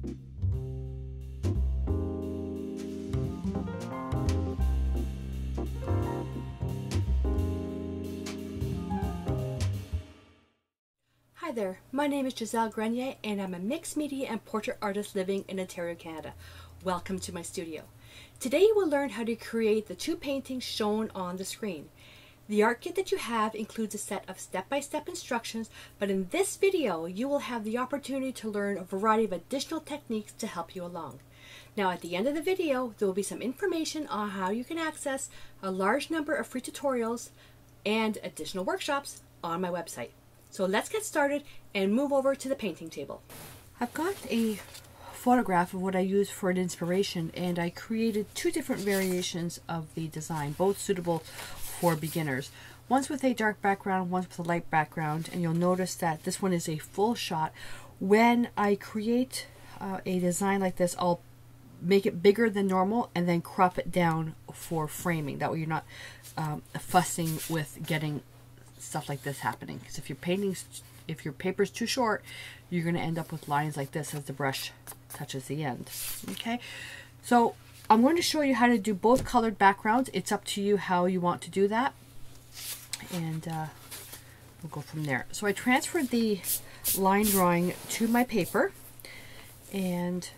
Hi there, my name is Gisèle Grenier and I'm a mixed media and portrait artist living in Ontario, Canada. Welcome to my studio. Today you will learn how to create the two paintings shown on the screen. The art kit that you have includes a set of step-by-step -step instructions, but in this video you will have the opportunity to learn a variety of additional techniques to help you along. Now at the end of the video there will be some information on how you can access a large number of free tutorials and additional workshops on my website. So let's get started and move over to the painting table. I've got a photograph of what I used for an inspiration and I created two different variations of the design, both suitable for beginners. One's with a dark background, one's with a light background, and you'll notice that this one is a full shot. When I create uh, a design like this, I'll make it bigger than normal and then crop it down for framing. That way you're not um, fussing with getting stuff like this happening. Because if your painting's, if your paper's too short, you're going to end up with lines like this as the brush touches the end. Okay, so I'm going to show you how to do both colored backgrounds. It's up to you how you want to do that. And uh, we'll go from there. So I transferred the line drawing to my paper. And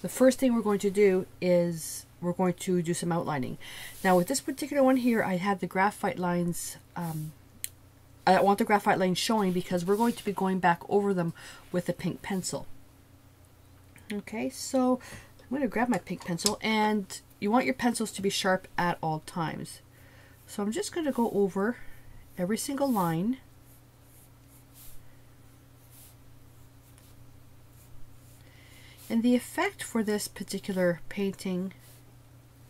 the first thing we're going to do is we're going to do some outlining. Now with this particular one here, I had the graphite lines um, I want the graphite lines showing because we're going to be going back over them with a pink pencil. Okay, so I'm going to grab my pink pencil and you want your pencils to be sharp at all times. So I'm just going to go over every single line. And the effect for this particular painting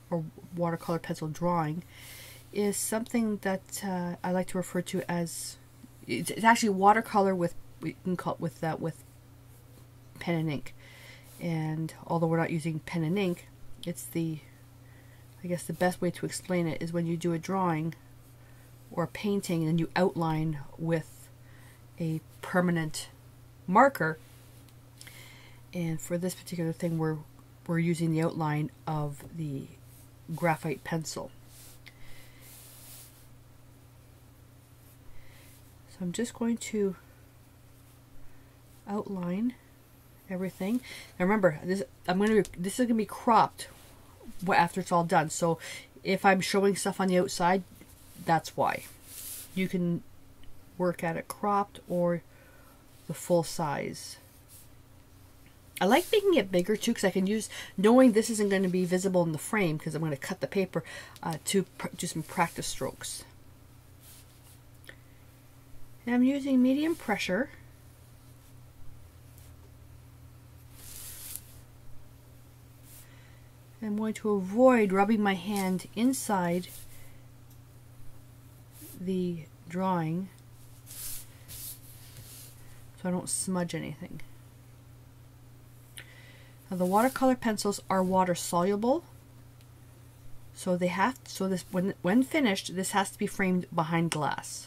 or watercolor pencil drawing is something that uh, I like to refer to as it's, actually watercolor with we can call it with that with pen and ink and although we're not using pen and ink it's the I guess the best way to explain it is when you do a drawing or a painting and you outline with a permanent marker. And for this particular thing we're we're using the outline of the graphite pencil. So I'm just going to outline everything. Now remember, this I'm gonna this is gonna be cropped after it's all done. So if I'm showing stuff on the outside, that's why. You can work at it cropped or the full size. I like making it bigger too because I can use, knowing this isn't going to be visible in the frame because I'm going to cut the paper uh, to do some practice strokes. And I'm using medium pressure. I'm going to avoid rubbing my hand inside the drawing so I don't smudge anything. Now the watercolor pencils are water soluble so they have so this when when finished this has to be framed behind glass.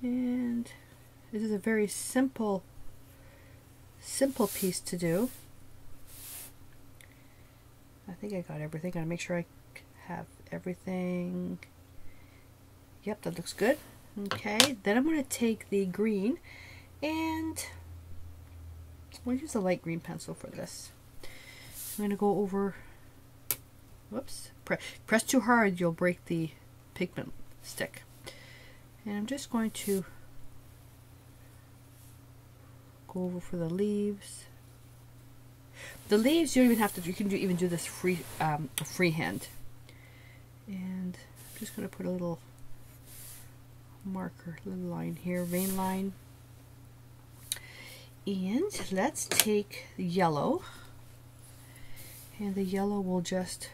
And this is a very simple, simple piece to do. I think I got everything. Gotta make sure I have everything. Yep, that looks good. Okay, then I'm going to take the green and to use a light green pencil for this. I'm to go over, whoops, Pre press too hard, you'll break the pigment stick. And I'm just going to go over for the leaves. The leaves you don't even have to. You can do, even do this free um, freehand. And I'm just going to put a little marker, little line here, vein line. And let's take yellow, and the yellow will just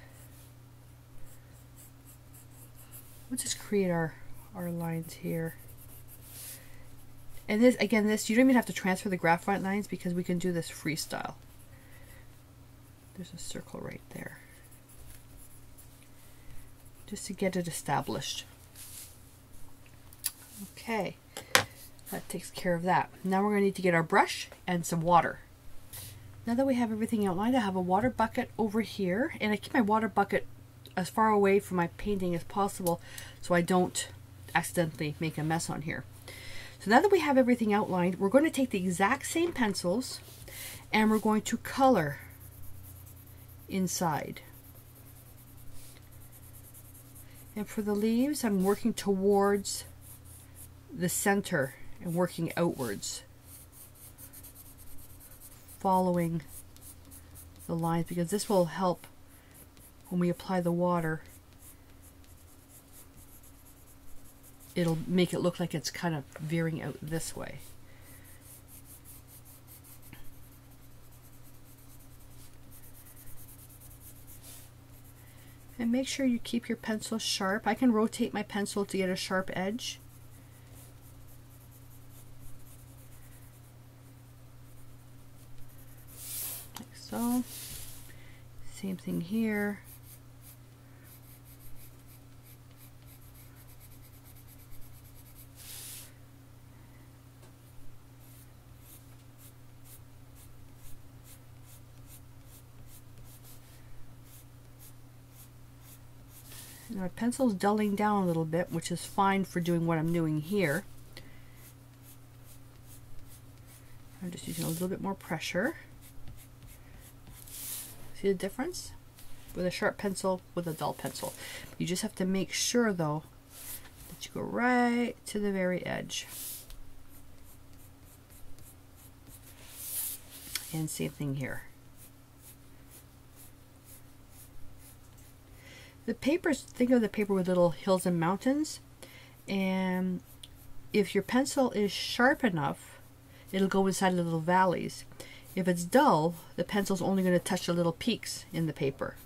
we'll just create our our lines here. And this, again, this, you don't even have to transfer the graphite lines because we can do this freestyle. There's a circle right there. just to get it established. Okay, that takes care of that. Now we're going to need to get our brush and some water. Now that we have everything outlined, I have a water bucket over here, and I keep my water bucket as far away from my painting as possible so I don't accidentally make a mess on here. So now that we have everything outlined, we're going to take the exact same pencils and we're going to color inside. And for the leaves, I'm working towards the center and working outwards. Following the lines because this will help when we apply the water. It'll make it look like it's kind of veering out this way. And make sure you keep your pencil sharp. I can rotate my pencil to get a sharp edge. Like so. Same thing here. My pencil's dulling down a little bit, which is fine for doing what I'm doing here. I'm just using a little bit more pressure. See the difference? With a sharp pencil, with a dull pencil. You just have to make sure, though, that you go right to the very edge. And same thing here. The papers, think of the paper with little hills and mountains. And if your pencil is sharp enough, it'll go inside the little valleys. If it's dull, the pencil's only going to touch the little peaks in the paper,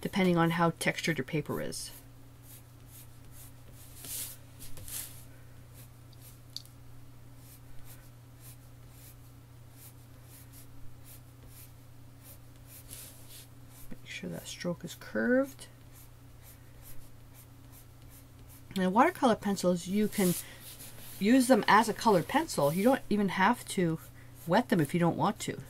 depending on how textured your paper is. Sure that stroke is curved. And watercolor pencils, you can use them as a colored pencil. You don't even have to wet them if you don't want to.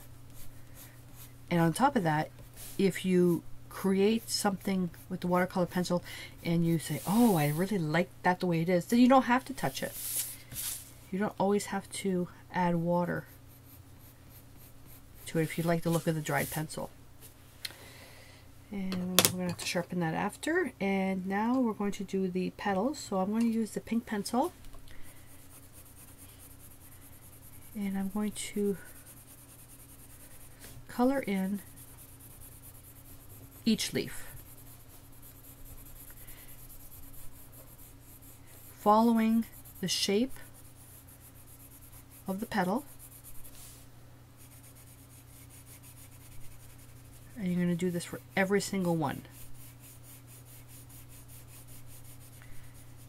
And on top of that, if you create something with the watercolor pencil and you say, oh, I really like that the way it is, then you don't have to touch it. You don't always have to add water to it if you like the look of the dried pencil. And we're going to have to sharpen that after. And now we're going to do the petals. So I'm going to use the pink pencil. And I'm going to color in each leaf. Following the shape of the petal. And you're going to do this for every single one.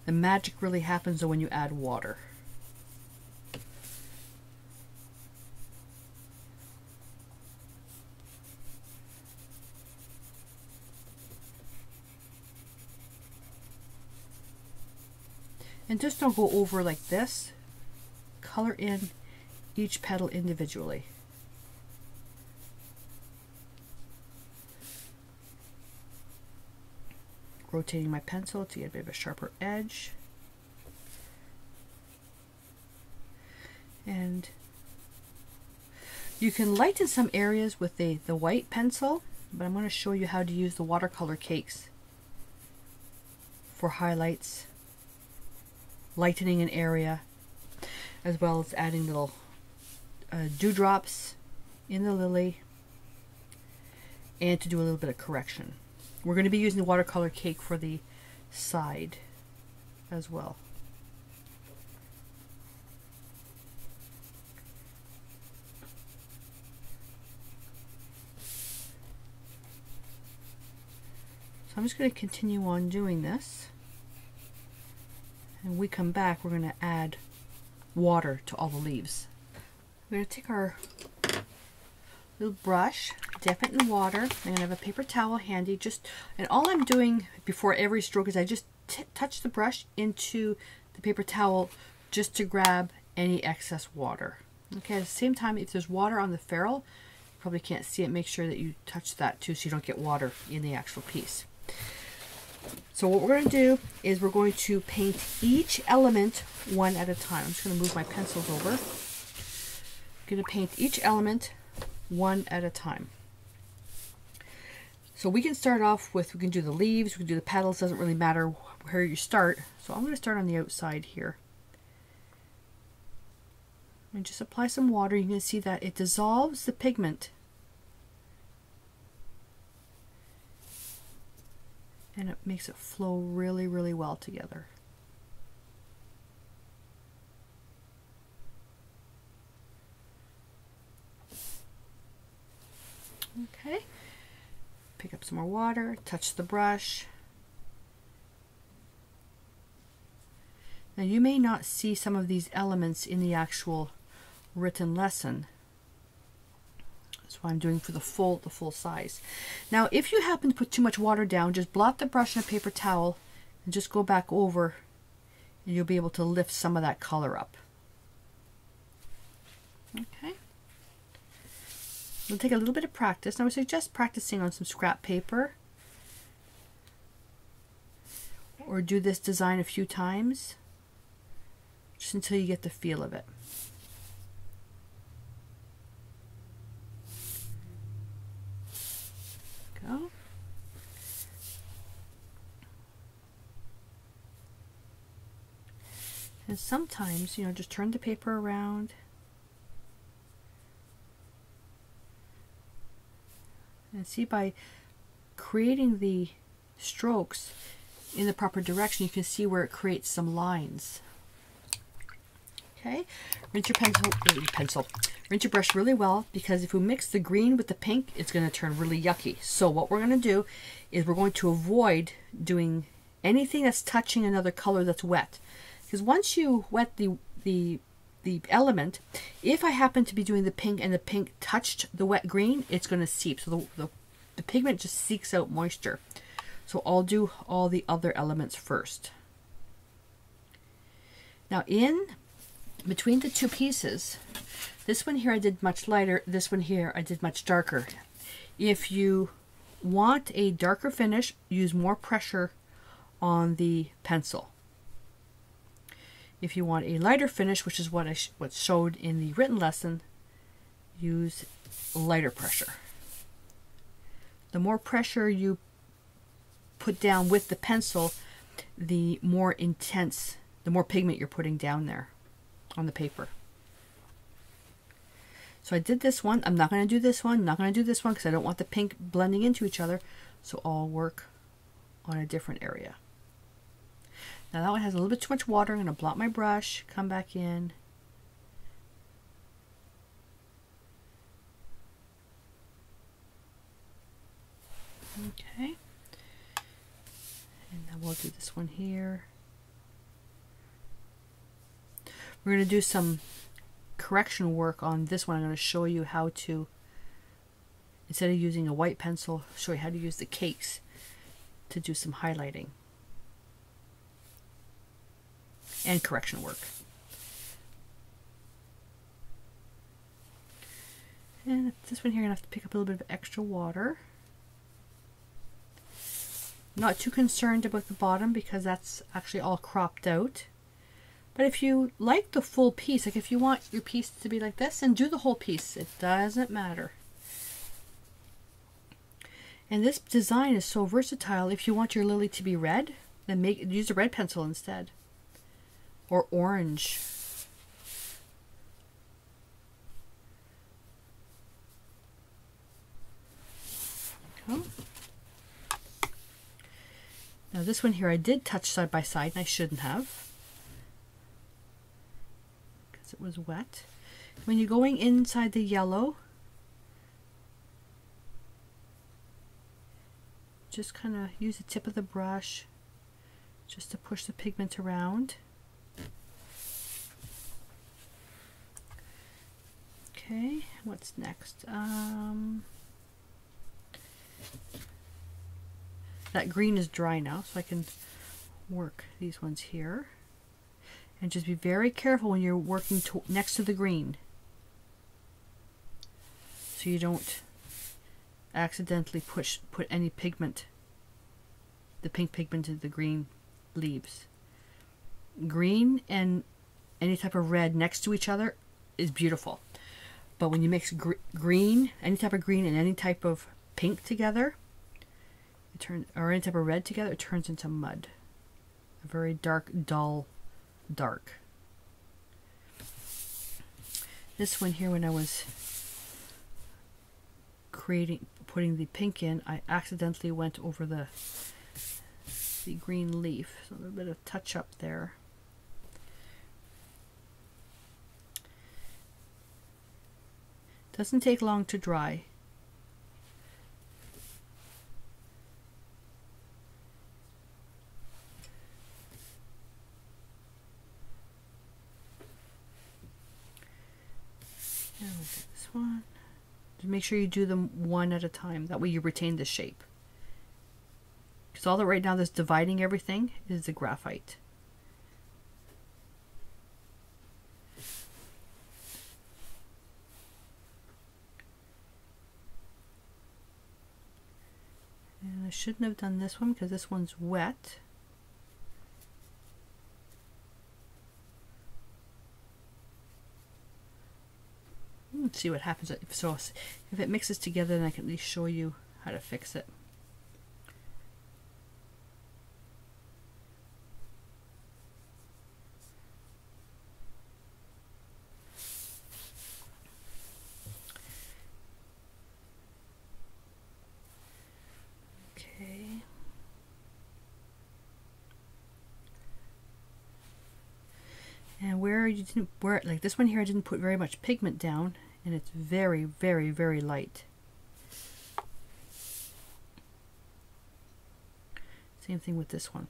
The magic really happens when you add water. And just don't go over like this. Color in each petal individually. Rotating my pencil to get a bit of a sharper edge. And you can lighten some areas with the, the white pencil, but I'm going to show you how to use the watercolor cakes for highlights, lightening an area, as well as adding little uh, dewdrops in the lily, and to do a little bit of correction. We're going to be using the watercolor cake for the side as well. So I'm just going to continue on doing this. And we come back, we're going to add water to all the leaves. We're going to take our little brush, dip it in water. I'm gonna have a paper towel handy. Just and all I'm doing before every stroke is I just touch the brush into the paper towel just to grab any excess water. Okay, at the same time, if there's water on the ferrule, you probably can't see it, make sure that you touch that too so you don't get water in the actual piece. So what we're going to do is we're going to paint each element one at a time. I'm just going to move my pencils over. I'm going to paint each element one at a time. So we can start off with, we can do the leaves, we can do the petals, doesn't really matter where you start. So I'm going to start on the outside here. And just apply some water. You can see that it dissolves the pigment and it makes it flow really, really well together. Okay, pick up some more water, touch the brush. Now you may not see some of these elements in the actual written lesson, that's what I'm doing for the full, the full size. Now, if you happen to put too much water down, just blot the brush in a paper towel and just go back over and you'll be able to lift some of that color up. Okay. It'll take a little bit of practice. Now, I would suggest practicing on some scrap paper or do this design a few times just until you get the feel of it. go. And sometimes, you know, just turn the paper around. And see by creating the strokes in the proper direction, you can see where it creates some lines. Okay, rinse your pencil, uh, pencil, rinse your brush really well because if we mix the green with the pink, it's going to turn really yucky. So what we're going to do is we're going to avoid doing anything that's touching another color that's wet. Because once you wet the, the, the element, if I happen to be doing the pink and the pink touched the wet green, it's going to seep. So the, the, the pigment just seeks out moisture. So I'll do all the other elements first. Now in between the two pieces, this one here I did much lighter, this one here I did much darker. If you want a darker finish, use more pressure on the pencil. If you want a lighter finish, which is what I sh what showed in the written lesson, use lighter pressure. The more pressure you put down with the pencil, the more intense, the more pigment you're putting down there on the paper. So I did this one. I'm not going to do this one. I'm not going to do this one because I don't want the pink blending into each other. So I'll work on a different area. Now that one has a little bit too much water. I'm going to blot my brush, come back in. Okay. And then we'll do this one here. We're going to do some correction work on this one. I'm going to show you how to, instead of using a white pencil, show you how to use the cakes to do some highlighting and correction work. And this one here, I'm going to have to pick up a little bit of extra water. Not too concerned about the bottom because that's actually all cropped out. But if you like the full piece, like if you want your piece to be like this, and do the whole piece. It doesn't matter. And this design is so versatile. If you want your lily to be red, then make use a red pencil instead. Or orange. Oh. Now this one here I did touch side by side and I shouldn't have because it was wet. When you're going inside the yellow, just kind of use the tip of the brush just to push the pigment around. Okay, what's next? Um, that green is dry now, so I can work these ones here. And just be very careful when you're working to next to the green. So you don't accidentally push put any pigment, the pink pigment into the green leaves. Green and any type of red next to each other is beautiful. But when you mix gr green, any type of green and any type of pink together, it turns or any type of red together, it turns into mud. A very dark, dull, dark. This one here, when I was creating, putting the pink in, I accidentally went over the the green leaf. So a little bit of touch up there. Doesn't take long to dry. Just make sure you do them one at a time. That way you retain the shape. Because all that right now that's dividing everything is the graphite. Shouldn't have done this one because this one's wet. Let's see what happens. So if it mixes together, then I can at least show you how to fix it. Okay. And didn't, where like this one here, I didn't put very much pigment down, and it's very, very, very light. Same thing with this one.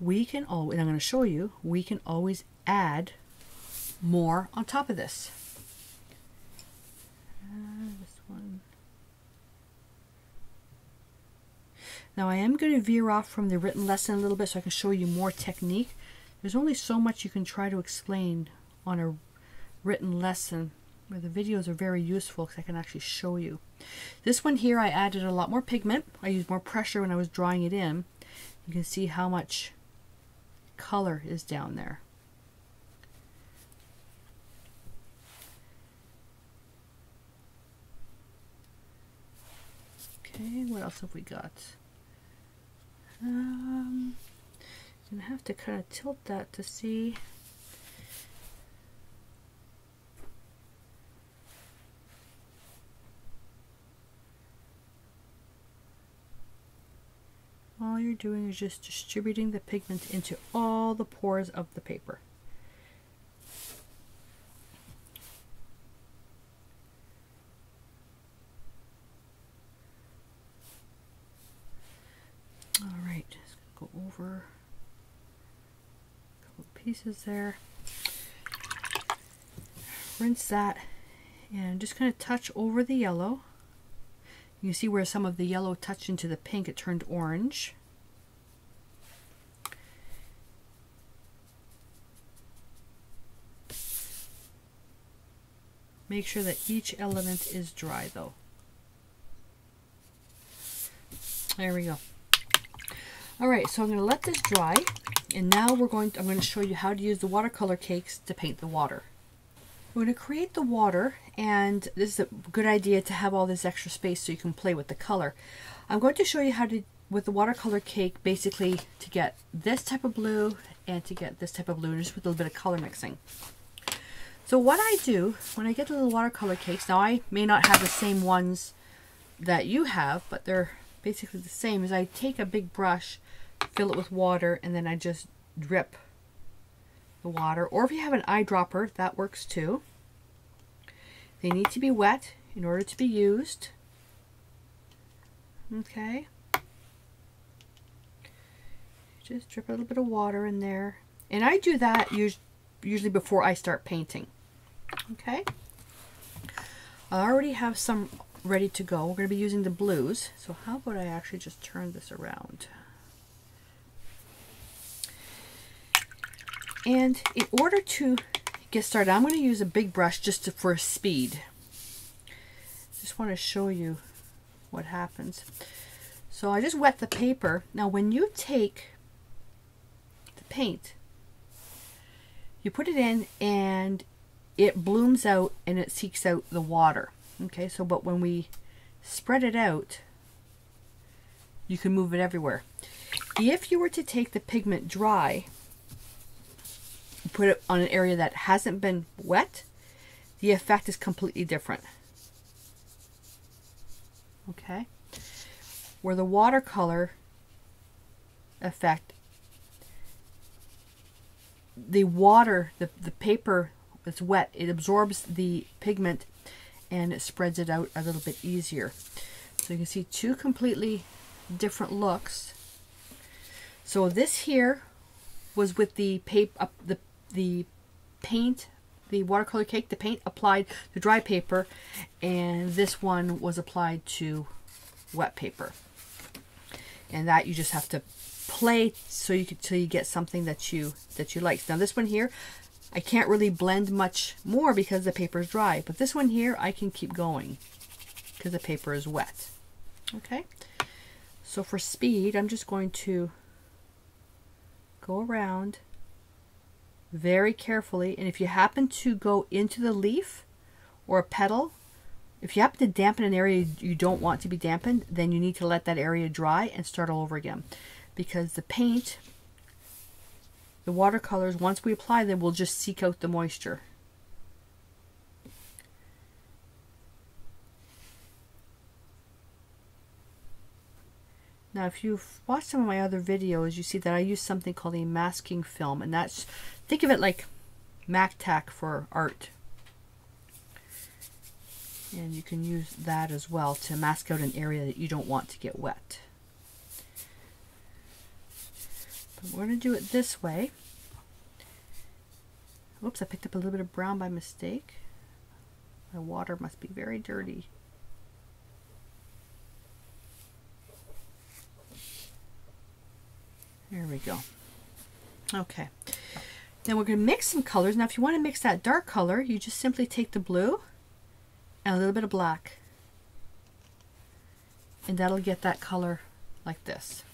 We can always, I'm going to show you, we can always add more on top of this. Uh. Now I am going to veer off from the written lesson a little bit so I can show you more technique. There's only so much you can try to explain on a written lesson where the videos are very useful because I can actually show you. This one here I added a lot more pigment. I used more pressure when I was drawing it in. You can see how much color is down there. Okay, what else have we got? Um, I'm gonna have to kind of tilt that to see. All you're doing is just distributing the pigment into all the pores of the paper. All right, just go over a couple pieces there. Rinse that and just kind of touch over the yellow. You see where some of the yellow touched into the pink, it turned orange. Make sure that each element is dry though. There we go. All right, so I'm going to let this dry, and now we're going. To, I'm going to show you how to use the watercolor cakes to paint the water. Going to create the water, and this is a good idea to have all this extra space so you can play with the color. I'm going to show you how to, with the watercolor cake, basically to get this type of blue and to get this type of blue, just with a little bit of color mixing. So what I do, when I get the little watercolor cakes, now I may not have the same ones that you have, but they're basically the same, is I take a big brush, fill it with water, and then I just drip the water. Or if you have an eyedropper, that works too. They need to be wet in order to be used. Okay. Just drip a little bit of water in there. And I do that usually before I start painting. Okay. I already have some ready to go. We're going to be using the blues. So how about I actually just turn this around? And in order to get started, I'm going to use a big brush just to, for speed. Just want to show you what happens. So I just wet the paper. Now when you take the paint, you put it in and it blooms out and it seeks out the water. Okay, so but when we spread it out, you can move it everywhere. If you were to take the pigment dry, put it on an area that hasn't been wet, the effect is completely different. Okay? Where the watercolor effect, the water, the, the paper that's wet, it absorbs the pigment and it spreads it out a little bit easier. So you can see two completely different looks. So this here was with the paper, uh, the the paint, the watercolor cake, the paint applied to dry paper, and this one was applied to wet paper. And that you just have to play so you can till you get something that you that you like. Now this one here, I can't really blend much more because the paper is dry. But this one here, I can keep going because the paper is wet. Okay. So for speed, I'm just going to go around very carefully. And if you happen to go into the leaf or a petal, if you happen to dampen an area you don't want to be dampened, then you need to let that area dry and start all over again. Because the paint the watercolors, once we apply them, will just seek out the moisture. Now, if you've watched some of my other videos, you see that I use something called a masking film, and that's, think of it like MacTac for art. And you can use that as well to mask out an area that you don't want to get wet. But we're going to do it this way. Oops, I picked up a little bit of brown by mistake. My water must be very dirty. There we go. Okay. Then we're going to mix some colors. Now, if you want to mix that dark color, you just simply take the blue and a little bit of black. And that'll get that color like this.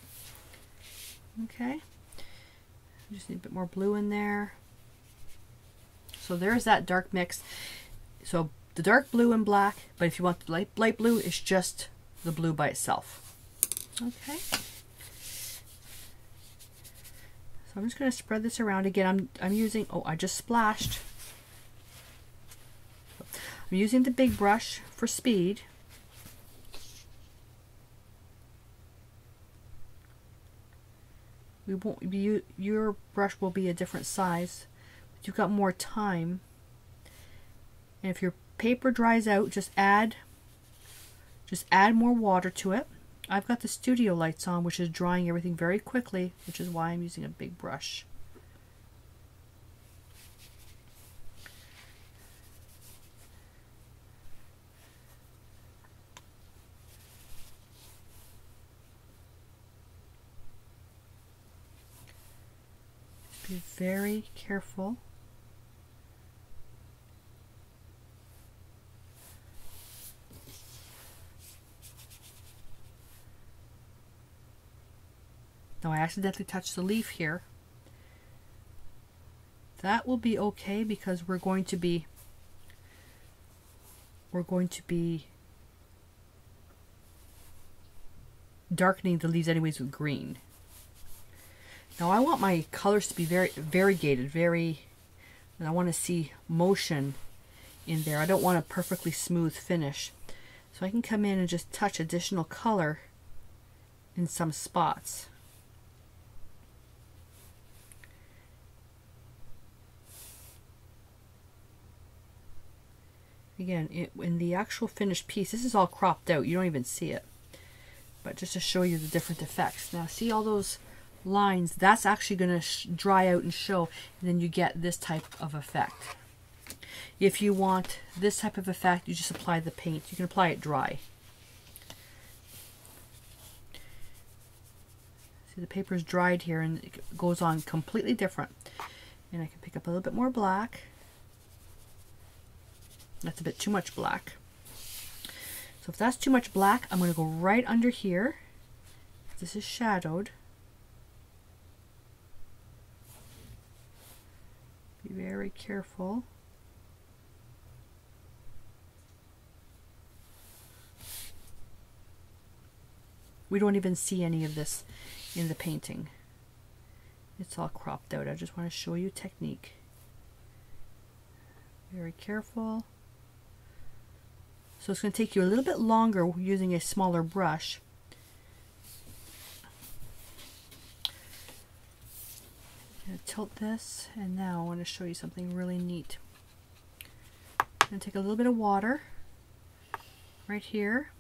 Okay. Just need a bit more blue in there. So there's that dark mix. So the dark blue and black, but if you want the light, light blue, it's just the blue by itself. Okay. So I'm just going to spread this around again. I'm, I'm using, oh, I just splashed. I'm using the big brush for speed. We won't be, your brush will be a different size. But you've got more time. And if your paper dries out, just add just add more water to it. I've got the studio lights on, which is drying everything very quickly, which is why I'm using a big brush. Be very careful. Now I accidentally touched the leaf here. That will be okay because we're going to be we're going to be darkening the leaves anyways with green. Now I want my colors to be very variegated, very, and I want to see motion in there. I don't want a perfectly smooth finish. So I can come in and just touch additional color in some spots. Again, it, in the actual finished piece, this is all cropped out. You don't even see it. But just to show you the different effects. Now see all those lines, that's actually going to dry out and show, and then you get this type of effect. If you want this type of effect, you just apply the paint. You can apply it dry. See, the paper is dried here and it goes on completely different. And I can pick up a little bit more black. That's a bit too much black. So if that's too much black, I'm going to go right under here. This is shadowed. Be very careful. We don't even see any of this in the painting. It's all cropped out. I just want to show you technique. Very careful. So it's going to take you a little bit longer using a smaller brush. tilt this and now I want to show you something really neat. I'm going to take a little bit of water right here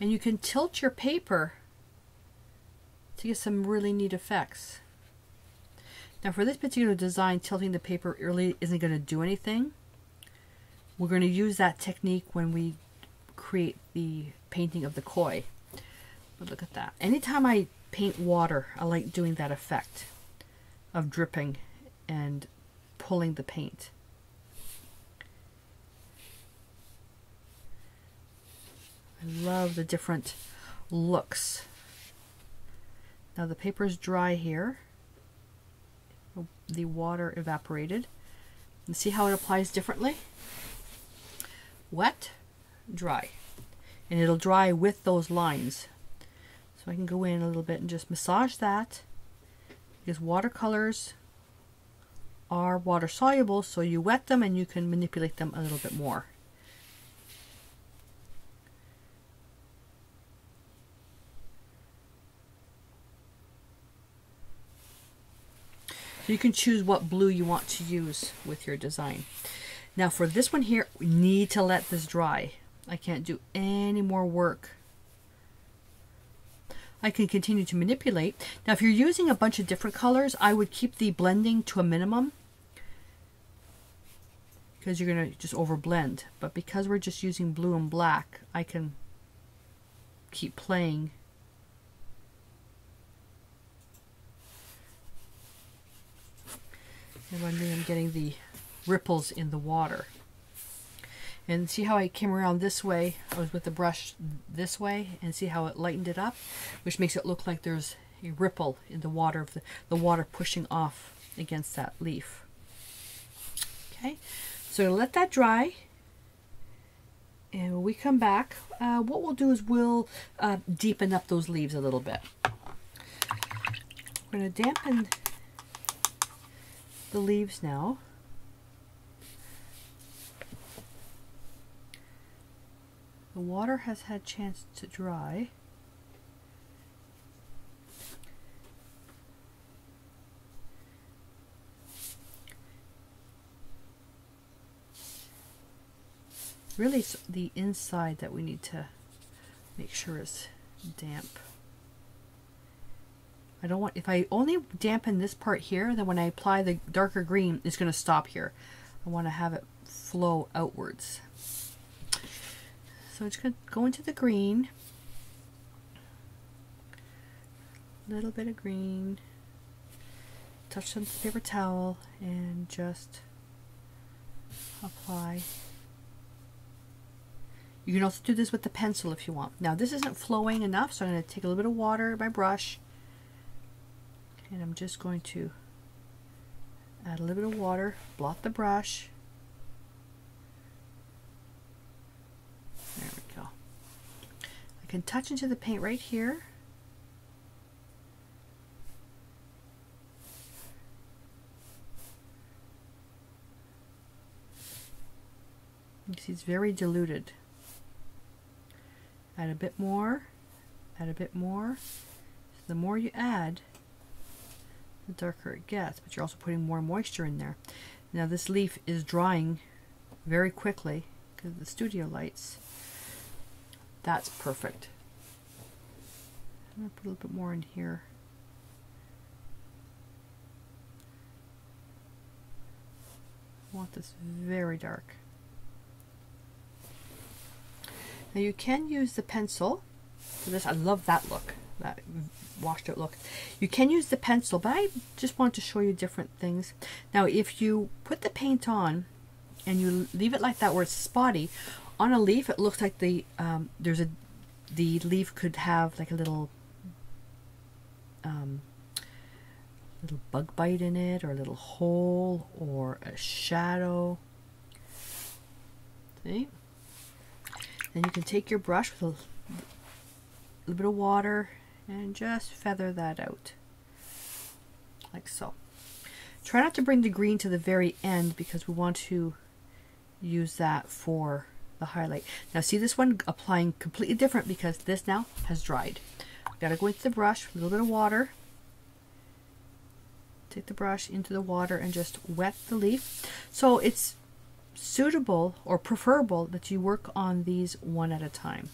and you can tilt your paper to get some really neat effects. Now for this particular design, tilting the paper really isn't going to do anything. We're going to use that technique when we create the painting of the koi. But look at that. Anytime I paint water, I like doing that effect of dripping and pulling the paint. I love the different looks. Now the paper is dry here. The water evaporated. And see how it applies differently? Wet, dry. And it'll dry with those lines. So I can go in a little bit and just massage that. Because watercolors are water soluble, so you wet them and you can manipulate them a little bit more. So you can choose what blue you want to use with your design. Now for this one here, we need to let this dry. I can't do any more work. I can continue to manipulate. Now if you're using a bunch of different colors, I would keep the blending to a minimum because you're going to just over blend. But because we're just using blue and black, I can keep playing And I'm getting the ripples in the water. And see how I came around this way? I was with the brush this way and see how it lightened it up? Which makes it look like there's a ripple in the water, of the, the water pushing off against that leaf. Okay, so let that dry. And when we come back, uh, what we'll do is we'll uh, deepen up those leaves a little bit. We're going to dampen the leaves now. The water has had chance to dry. Really it's the inside that we need to make sure is damp. I don't want, if I only dampen this part here, then when I apply the darker green, it's going to stop here. I want to have it flow outwards. So it's going to go into the green. A little bit of green. Touch some paper towel and just apply. You can also do this with the pencil if you want. Now this isn't flowing enough, so I'm going to take a little bit of water my brush and I'm just going to add a little bit of water, blot the brush. There we go. I can touch into the paint right here. You see it's very diluted. Add a bit more, add a bit more. So the more you add, the darker it gets, but you're also putting more moisture in there. Now this leaf is drying very quickly because of the studio lights. That's perfect. I'm going to put a little bit more in here. I want this very dark. Now you can use the pencil for this. I love that look, that washed out look. You can use the pencil, but I just want to show you different things. Now if you put the paint on and you leave it like that where it's spotty, on a leaf it looks like the um, there's a the leaf could have like a little um, little bug bite in it or a little hole or a shadow. See? Then you can take your brush with a little bit of water and just feather that out like so. Try not to bring the green to the very end because we want to use that for the highlight. Now see this one applying completely different because this now has dried. Gotta go into the brush, a little bit of water. Take the brush into the water and just wet the leaf. So it's suitable or preferable that you work on these one at a time.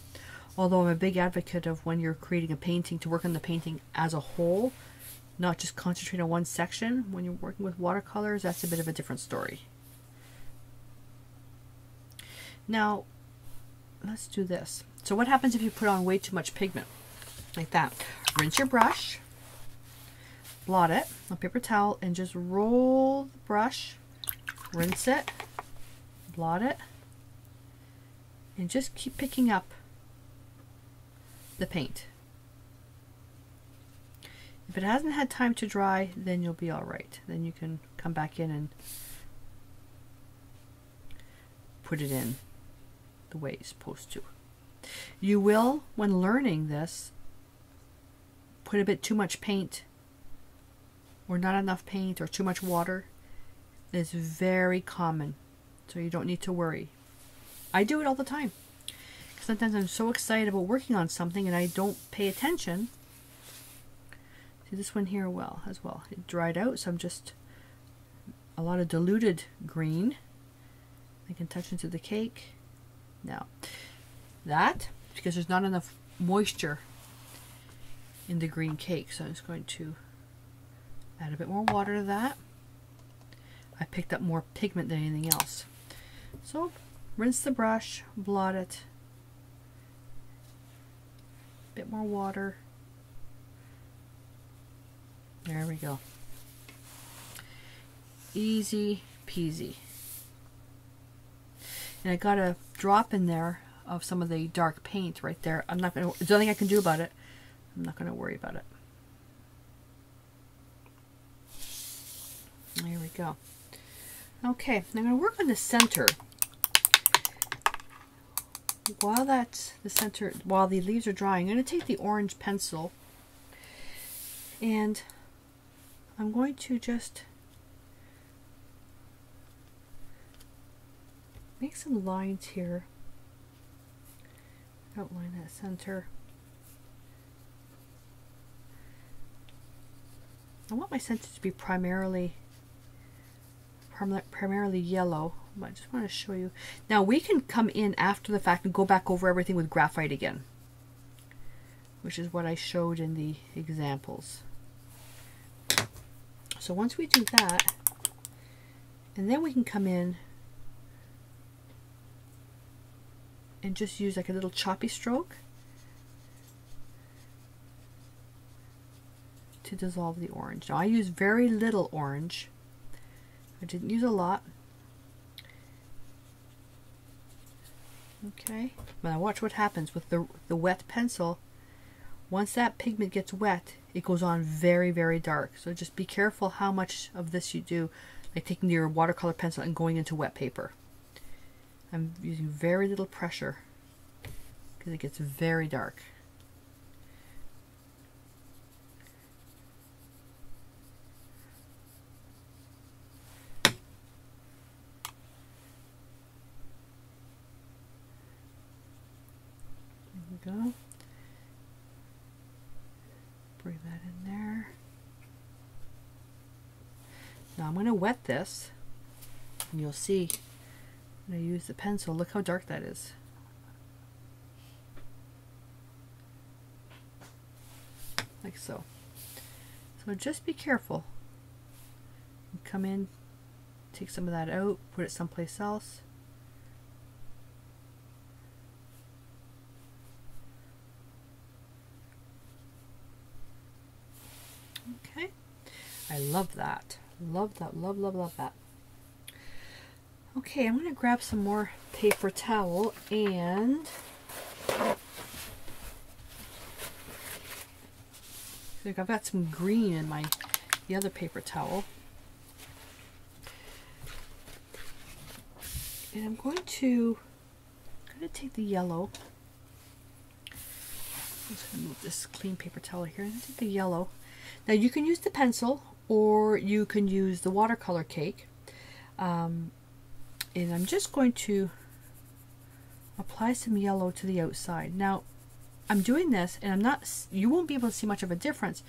Although I'm a big advocate of when you're creating a painting to work on the painting as a whole, not just concentrate on one section. When you're working with watercolors, that's a bit of a different story. Now, let's do this. So what happens if you put on way too much pigment? Like that. Rinse your brush, blot it on paper towel, and just roll the brush, rinse it, blot it, and just keep picking up the paint. If it hasn't had time to dry, then you'll be all right. Then you can come back in and put it in the way it's supposed to. You will, when learning this, put a bit too much paint or not enough paint or too much water. It's very common, so you don't need to worry. I do it all the time. Sometimes I'm so excited about working on something and I don't pay attention. See this one here well as well. It dried out, so I'm just a lot of diluted green. I can touch into the cake. Now, that, because there's not enough moisture in the green cake, so I'm just going to add a bit more water to that. I picked up more pigment than anything else. So, rinse the brush, blot it, a bit more water. There we go. Easy peasy. And I got a drop in there of some of the dark paint right there. I'm not going to, there's nothing I can do about it. I'm not going to worry about it. There we go. Okay, I'm going to work on the center. While that's the center, while the leaves are drying, I'm going to take the orange pencil and I'm going to just make some lines here. Outline that center. I want my center to be primarily primarily yellow. But I just want to show you. Now we can come in after the fact and go back over everything with graphite again, which is what I showed in the examples. So once we do that, and then we can come in and just use like a little choppy stroke to dissolve the orange. Now I use very little orange. I didn't use a lot. Okay, now watch what happens with the, the wet pencil. Once that pigment gets wet, it goes on very, very dark. So just be careful how much of this you do, like taking your watercolor pencil and going into wet paper. I'm using very little pressure because it gets very dark. There we go. Bring that in there. Now I'm going to wet this and you'll see when I use the pencil, look how dark that is. Like so. So just be careful. Come in take some of that out, put it someplace else. Okay, I love that. Love that, love, love, love that. Okay, I'm going to grab some more paper towel and I've got some green in my the other paper towel. And I'm going to I'm going to take the yellow. I'm just going to move this clean paper towel here. and take the yellow. Now you can use the pencil or you can use the watercolor cake. Um, and I'm just going to apply some yellow to the outside. Now, I'm doing this and I'm not, you won't be able to see much of a difference.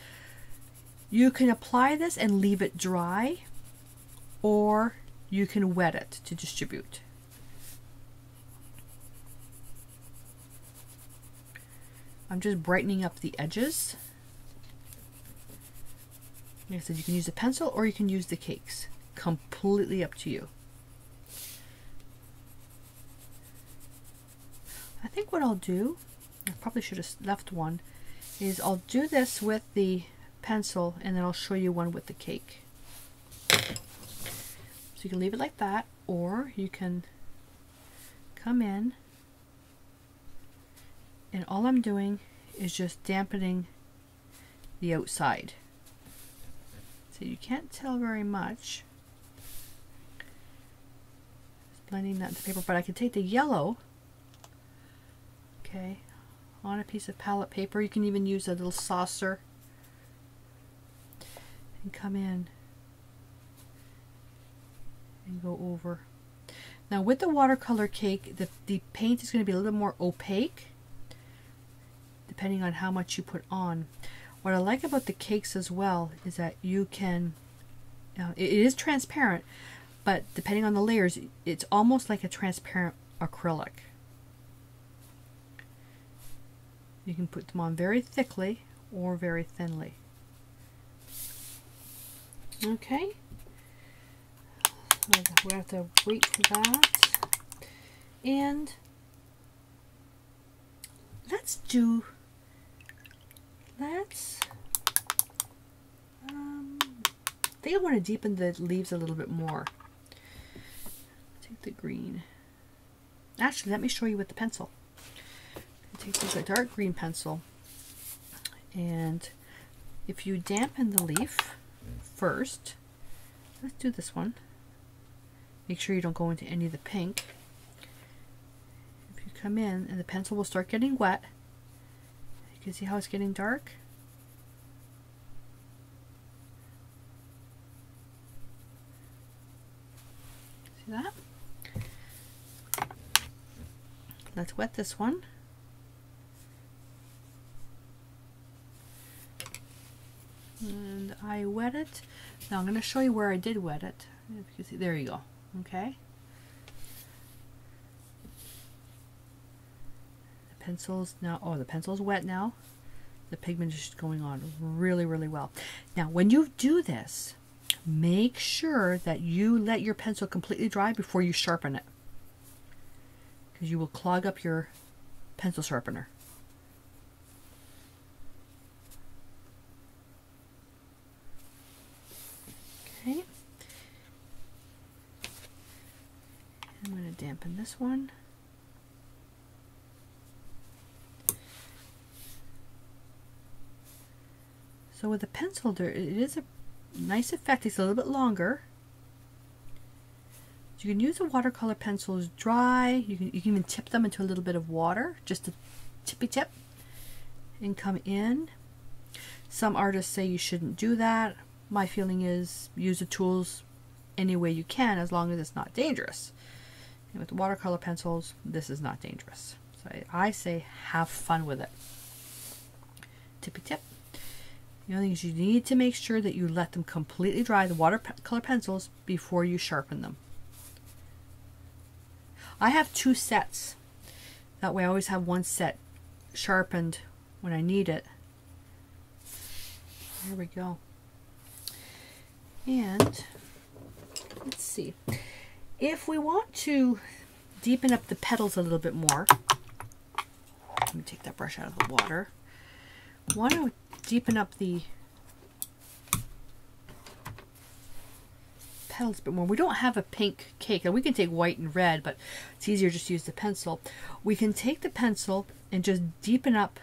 You can apply this and leave it dry or you can wet it to distribute. I'm just brightening up the edges. Like I said, you can use a pencil or you can use the cakes. Completely up to you. I think what I'll do, I probably should have left one, is I'll do this with the pencil and then I'll show you one with the cake. So you can leave it like that or you can come in and all I'm doing is just dampening the outside. So you can't tell very much. Just blending that into paper, but I can take the yellow Okay, on a piece of palette paper. You can even use a little saucer and come in and go over. Now with the watercolor cake, the, the paint is going to be a little more opaque depending on how much you put on. What I like about the cakes as well is that you can, it is transparent, but depending on the layers, it's almost like a transparent acrylic. You can put them on very thickly or very thinly. Okay. We have to wait for that. And let's do, let's, um, I think I want to deepen the leaves a little bit more. Take the green. Actually, let me show you with the pencil take this a dark green pencil and if you dampen the leaf first, let's do this one. Make sure you don't go into any of the pink. If you come in and the pencil will start getting wet, you can see how it's getting dark. See that? Let's wet this one. And I wet it. Now I'm going to show you where I did wet it. You see, there you go. Okay. The pencil's now, oh, the pencil's wet now. The pigment is going on really, really well. Now, when you do this, make sure that you let your pencil completely dry before you sharpen it. Because you will clog up your pencil sharpener. Okay. I'm going to dampen this one. So with the pencil, there it is a nice effect. It's a little bit longer. You can use the watercolor pencils dry. You can, you can even tip them into a little bit of water, just a tippy tip, and come in. Some artists say you shouldn't do that my feeling is use the tools any way you can as long as it's not dangerous. With watercolor pencils, this is not dangerous. So I, I say have fun with it. Tippy tip. The only thing is you need to make sure that you let them completely dry, the watercolor pencils, before you sharpen them. I have two sets. That way I always have one set sharpened when I need it. There we go. And let's see. If we want to deepen up the petals a little bit more, let me take that brush out of the water. Want to deepen up the petals a bit more. We don't have a pink cake, and we can take white and red, but it's easier just to use the pencil. We can take the pencil and just deepen up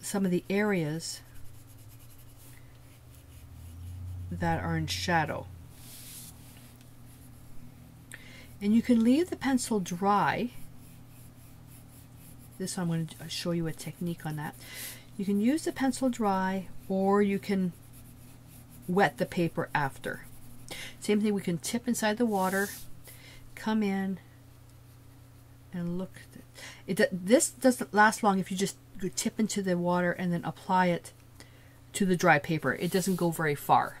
some of the areas that are in shadow. And you can leave the pencil dry. This I'm going to show you a technique on that. You can use the pencil dry or you can wet the paper after. Same thing, we can tip inside the water, come in, and look. It, this doesn't last long if you just tip into the water and then apply it to the dry paper. It doesn't go very far.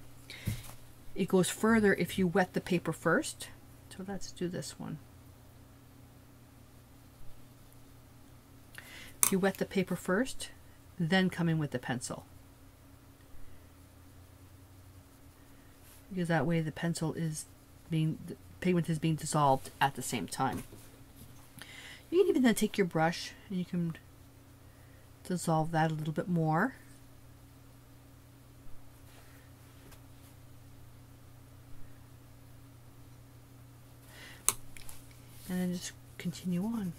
It goes further if you wet the paper first. So let's do this one. You wet the paper first, then come in with the pencil. because that way the pencil is being the pigment is being dissolved at the same time. You can even then take your brush and you can dissolve that a little bit more. And then just continue on.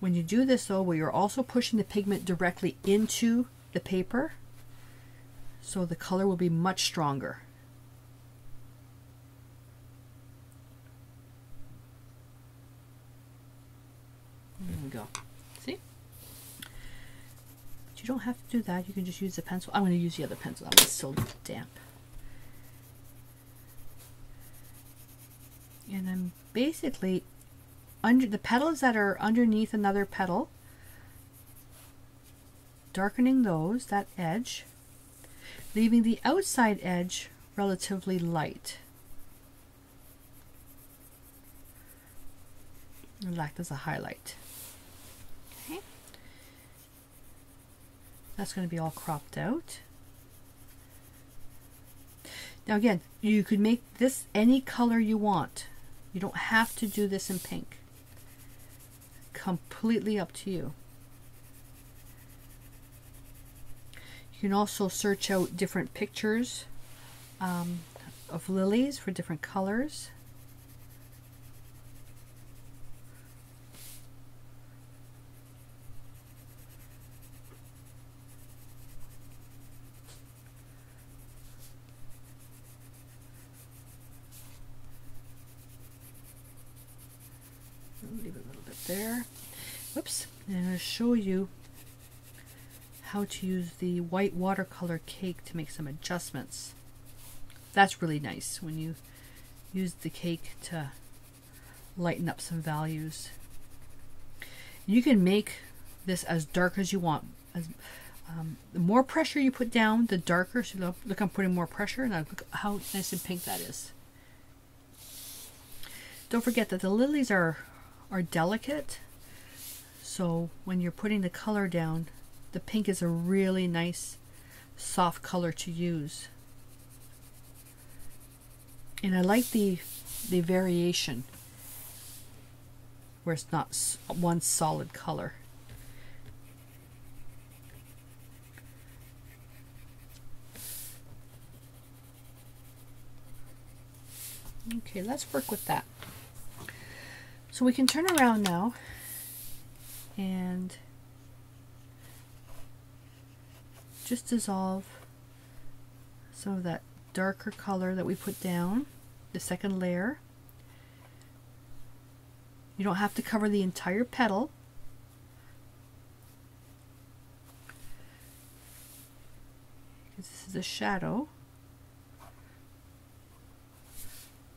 When you do this though, where you're also pushing the pigment directly into the paper so the color will be much stronger. There we go. See? You don't have to do that. You can just use the pencil. I'm going to use the other pencil. That one's still damp. And I'm basically under the petals that are underneath another petal darkening those, that edge, leaving the outside edge relatively light. And act as a highlight. Okay. That's going to be all cropped out. Now again, you could make this any color you want. You don't have to do this in pink. Completely up to you. You can also search out different pictures um, of lilies for different colors. leave it a little bit there. Whoops. And I'm going to show you how to use the white watercolor cake to make some adjustments. That's really nice when you use the cake to lighten up some values. You can make this as dark as you want. As, um, the more pressure you put down, the darker. So look, look I'm putting more pressure, and look how nice and pink that is. Don't forget that the lilies are are delicate, so when you're putting the color down, the pink is a really nice soft color to use. And I like the the variation where it's not one solid color. Okay, let's work with that. So we can turn around now and just dissolve some of that darker color that we put down, the second layer. You don't have to cover the entire petal. Because this is a shadow.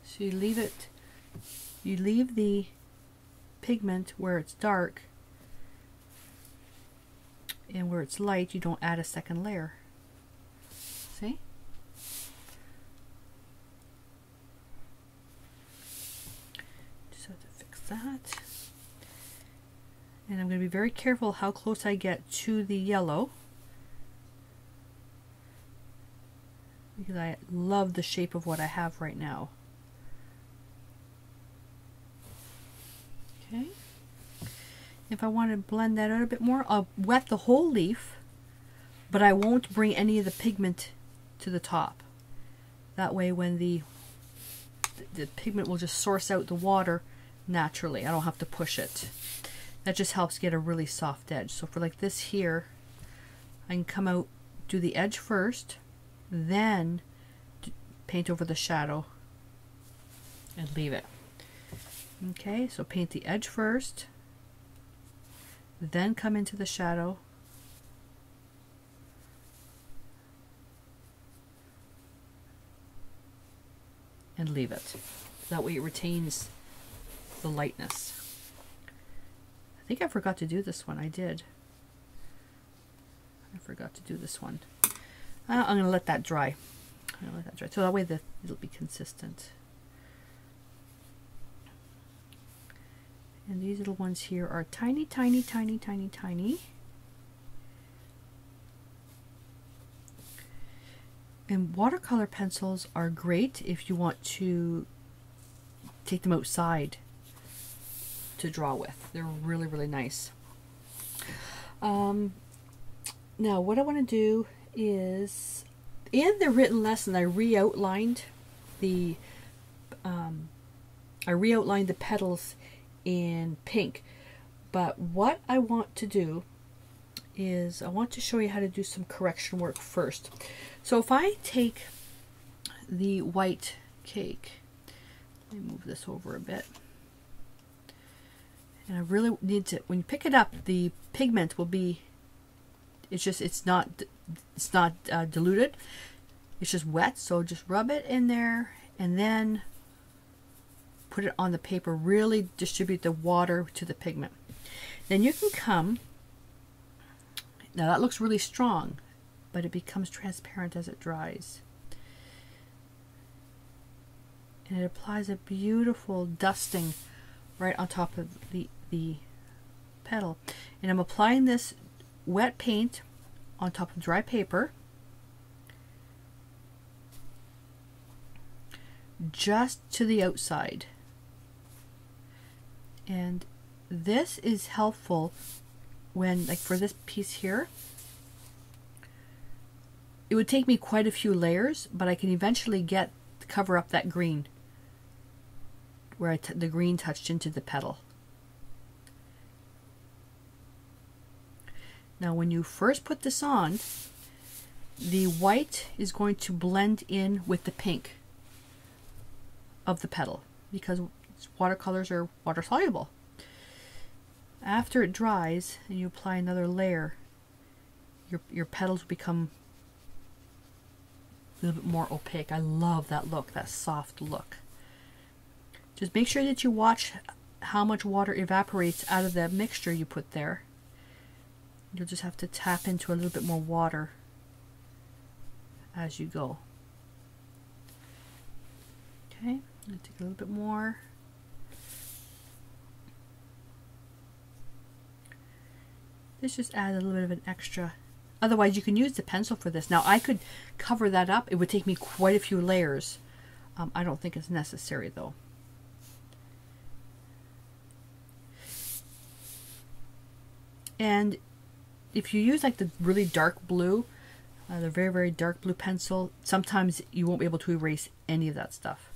So you leave it, you leave the pigment where it's dark and where it's light you don't add a second layer see just have to fix that and I'm going to be very careful how close I get to the yellow because I love the shape of what I have right now. Okay. If I want to blend that out a bit more, I'll wet the whole leaf, but I won't bring any of the pigment to the top. That way when the, the pigment will just source out the water naturally. I don't have to push it. That just helps get a really soft edge. So for like this here, I can come out, do the edge first, then paint over the shadow and leave it. Okay, so paint the edge first, then come into the shadow, and leave it. That way it retains the lightness. I think I forgot to do this one. I did. I forgot to do this one. Uh, I'm going to let that dry. I'm going to let that dry. So that way the, it'll be consistent. And these little ones here are tiny, tiny, tiny, tiny, tiny. And watercolor pencils are great if you want to take them outside to draw with. They're really, really nice. Um, now, what I want to do is, in the written lesson, I re-outlined the, um, I re-outlined the petals in pink. But what I want to do is I want to show you how to do some correction work first. So if I take the white cake, let me move this over a bit. And I really need to, when you pick it up, the pigment will be, it's just, it's not, it's not uh, diluted. It's just wet. So just rub it in there and then put it on the paper, really distribute the water to the pigment. Then you can come, now that looks really strong, but it becomes transparent as it dries. And it applies a beautiful dusting right on top of the, the petal. And I'm applying this wet paint on top of dry paper. just to the outside. And this is helpful when, like for this piece here, it would take me quite a few layers, but I can eventually get cover up that green where the green touched into the petal. Now when you first put this on, the white is going to blend in with the pink of the petal because watercolors are water soluble. After it dries and you apply another layer, your, your petals will become a little bit more opaque. I love that look, that soft look. Just make sure that you watch how much water evaporates out of the mixture you put there. You'll just have to tap into a little bit more water as you go. Okay, I'm going to take a little bit more. This just adds a little bit of an extra. Otherwise, you can use the pencil for this. Now, I could cover that up. It would take me quite a few layers. Um, I don't think it's necessary, though. And if you use like the really dark blue, uh, the very, very dark blue pencil, sometimes you won't be able to erase any of that stuff.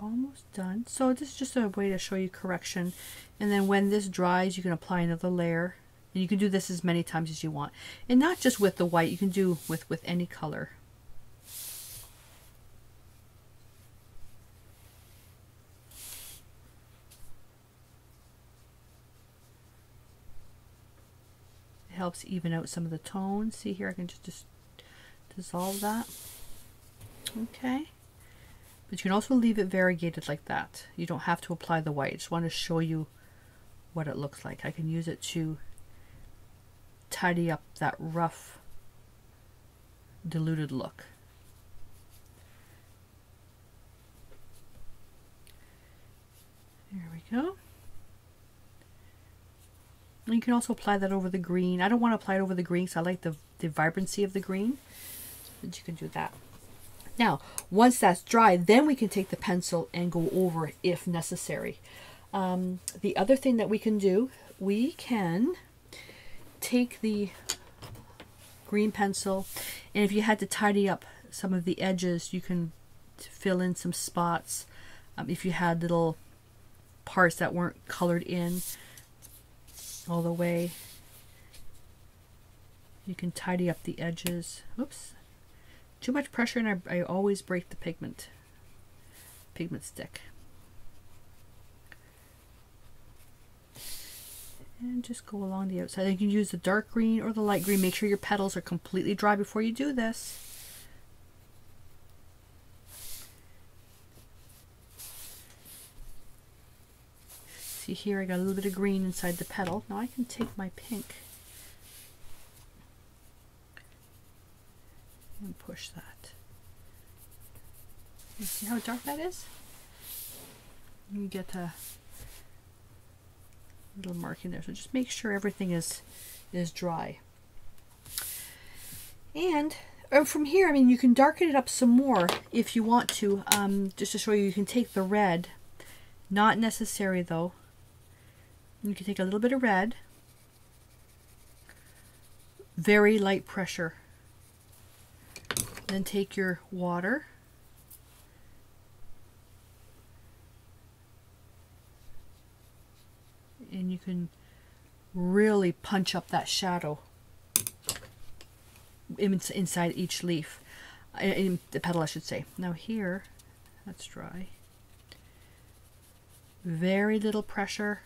Almost done. So this is just a way to show you correction. And then when this dries, you can apply another layer. And you can do this as many times as you want. And not just with the white, you can do with, with any color. It helps even out some of the tones. See here, I can just, just dissolve that. Okay. But you can also leave it variegated like that. You don't have to apply the white. I just want to show you what it looks like. I can use it to tidy up that rough diluted look. There we go. And you can also apply that over the green. I don't want to apply it over the green because I like the, the vibrancy of the green. But you can do that. Now, once that's dry, then we can take the pencil and go over if necessary. Um, the other thing that we can do, we can take the green pencil and if you had to tidy up some of the edges, you can fill in some spots. Um, if you had little parts that weren't colored in all the way, you can tidy up the edges. Oops, too much pressure and I, I always break the pigment, pigment stick. And just go along the outside. You can use the dark green or the light green. Make sure your petals are completely dry before you do this. See here, I got a little bit of green inside the petal. Now I can take my pink and push that. You see how dark that is? You get a little marking there. So just make sure everything is is dry. And uh, from here, I mean, you can darken it up some more if you want to. Um, just to show you, you can take the red. Not necessary though. You can take a little bit of red. Very light pressure. Then take your water. And you can really punch up that shadow inside each leaf. In the petal, I should say. Now here, that's dry. Very little pressure.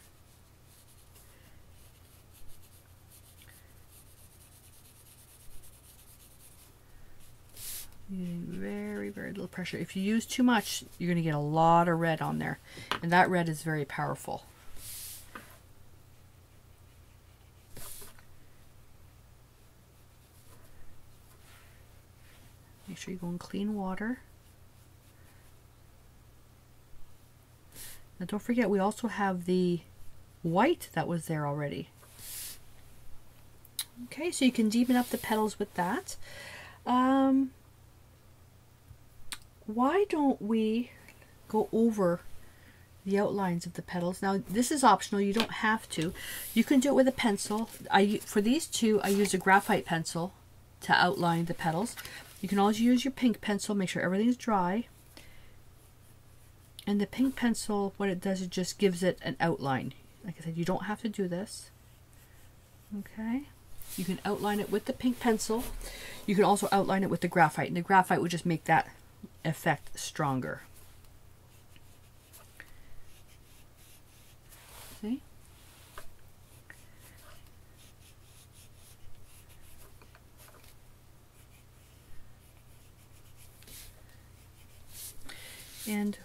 Using very, very little pressure. If you use too much, you're going to get a lot of red on there. And that red is very powerful. Make sure you go in clean water. Now don't forget, we also have the white that was there already. Okay, so you can deepen up the petals with that. Um, why don't we go over the outlines of the petals. Now this is optional, you don't have to. You can do it with a pencil. I For these two, I use a graphite pencil to outline the petals. You can always use your pink pencil, make sure everything's dry. And the pink pencil, what it does, it just gives it an outline. Like I said, you don't have to do this. Okay. You can outline it with the pink pencil. You can also outline it with the graphite. And the graphite would just make that effect stronger. See? And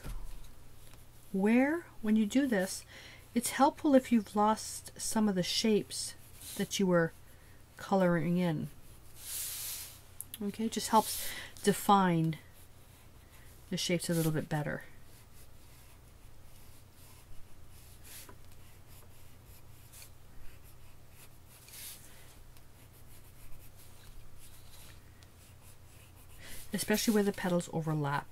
where, when you do this, it's helpful if you've lost some of the shapes that you were coloring in. Okay, it just helps define the shapes a little bit better. Especially where the petals overlap.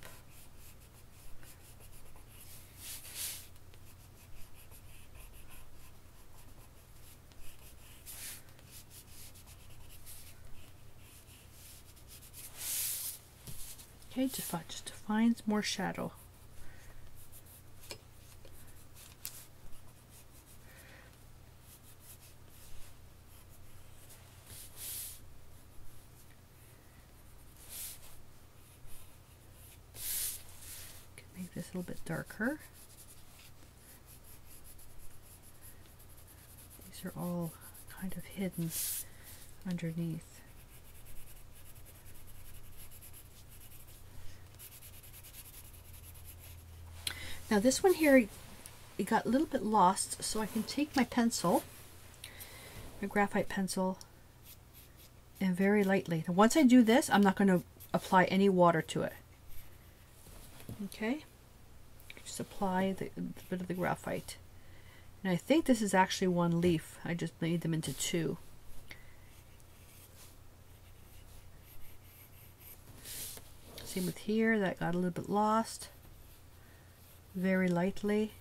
Okay, just, just defines more shadow. Can make this a little bit darker. These are all kind of hidden underneath. Now this one here, it got a little bit lost, so I can take my pencil, my graphite pencil, and very lightly. Now once I do this, I'm not going to apply any water to it. Okay, just apply the, the bit of the graphite. And I think this is actually one leaf. I just made them into two. Same with here, that got a little bit lost. Very lightly.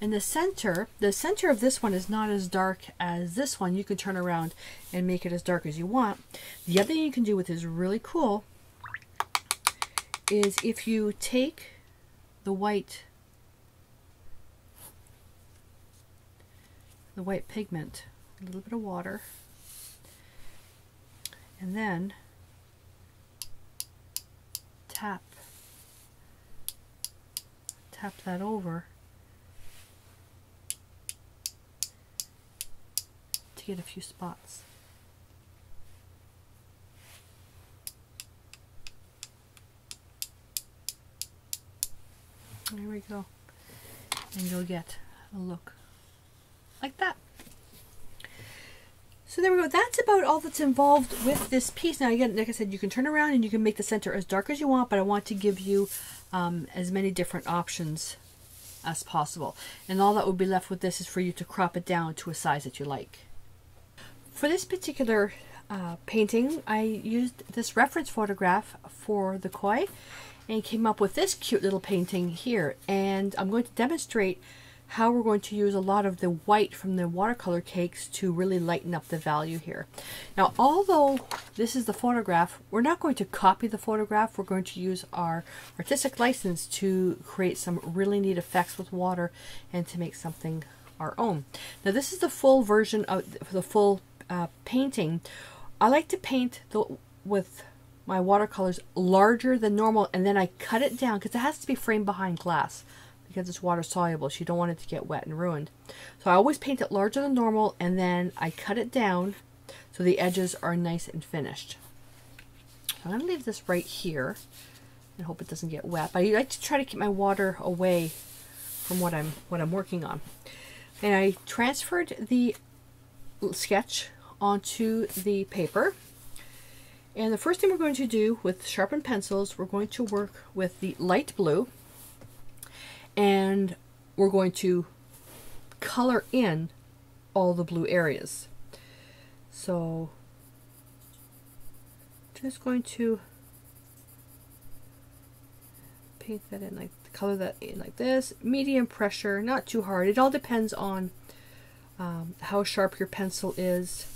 In the center, the center of this one is not as dark as this one. You can turn around and make it as dark as you want. The other thing you can do with is really cool is if you take the white the white pigment, a little bit of water, and then tap tap that over to get a few spots. There we go. And you'll get a look like that. So there we go. That's about all that's involved with this piece. Now again, like I said, you can turn around and you can make the center as dark as you want, but I want to give you um, as many different options as possible. And all that would be left with this is for you to crop it down to a size that you like. For this particular uh, painting, I used this reference photograph for the koi and came up with this cute little painting here. And I'm going to demonstrate how we're going to use a lot of the white from the watercolor cakes to really lighten up the value here. Now, although this is the photograph, we're not going to copy the photograph. We're going to use our artistic license to create some really neat effects with water and to make something our own. Now, this is the full version of the full uh, painting. I like to paint the, with my watercolors larger than normal and then I cut it down because it has to be framed behind glass because it's water soluble. So you don't want it to get wet and ruined. So I always paint it larger than normal and then I cut it down so the edges are nice and finished. So I'm going to leave this right here and hope it doesn't get wet. But I like to try to keep my water away from what I'm what I'm working on. And I transferred the sketch onto the paper. And the first thing we're going to do with sharpened pencils, we're going to work with the light blue and we're going to color in all the blue areas. So just going to paint that in like color that in like this. Medium pressure not too hard. It all depends on um, how sharp your pencil is.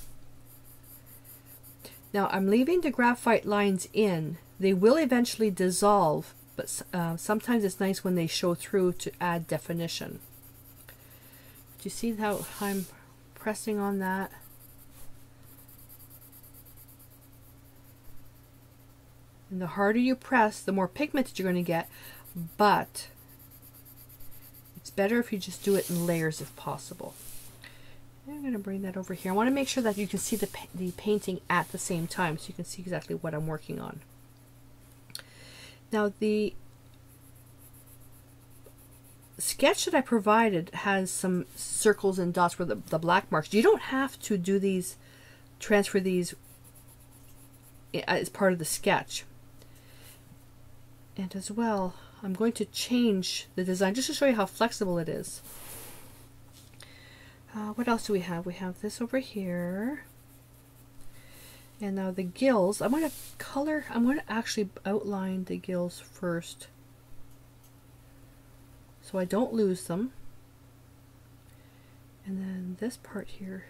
Now I'm leaving the graphite lines in. They will eventually dissolve but uh, sometimes it's nice when they show through to add definition. Do you see how I'm pressing on that? And the harder you press, the more pigmented you're going to get, but it's better if you just do it in layers if possible. I'm going to bring that over here. I want to make sure that you can see the, the painting at the same time so you can see exactly what I'm working on. Now the sketch that I provided has some circles and dots where the, the black marks. You don't have to do these, transfer these as part of the sketch. And as well, I'm going to change the design just to show you how flexible it is. Uh, what else do we have? We have this over here. And now the gills, I'm going to color, I'm going to actually outline the gills first so I don't lose them. And then this part here,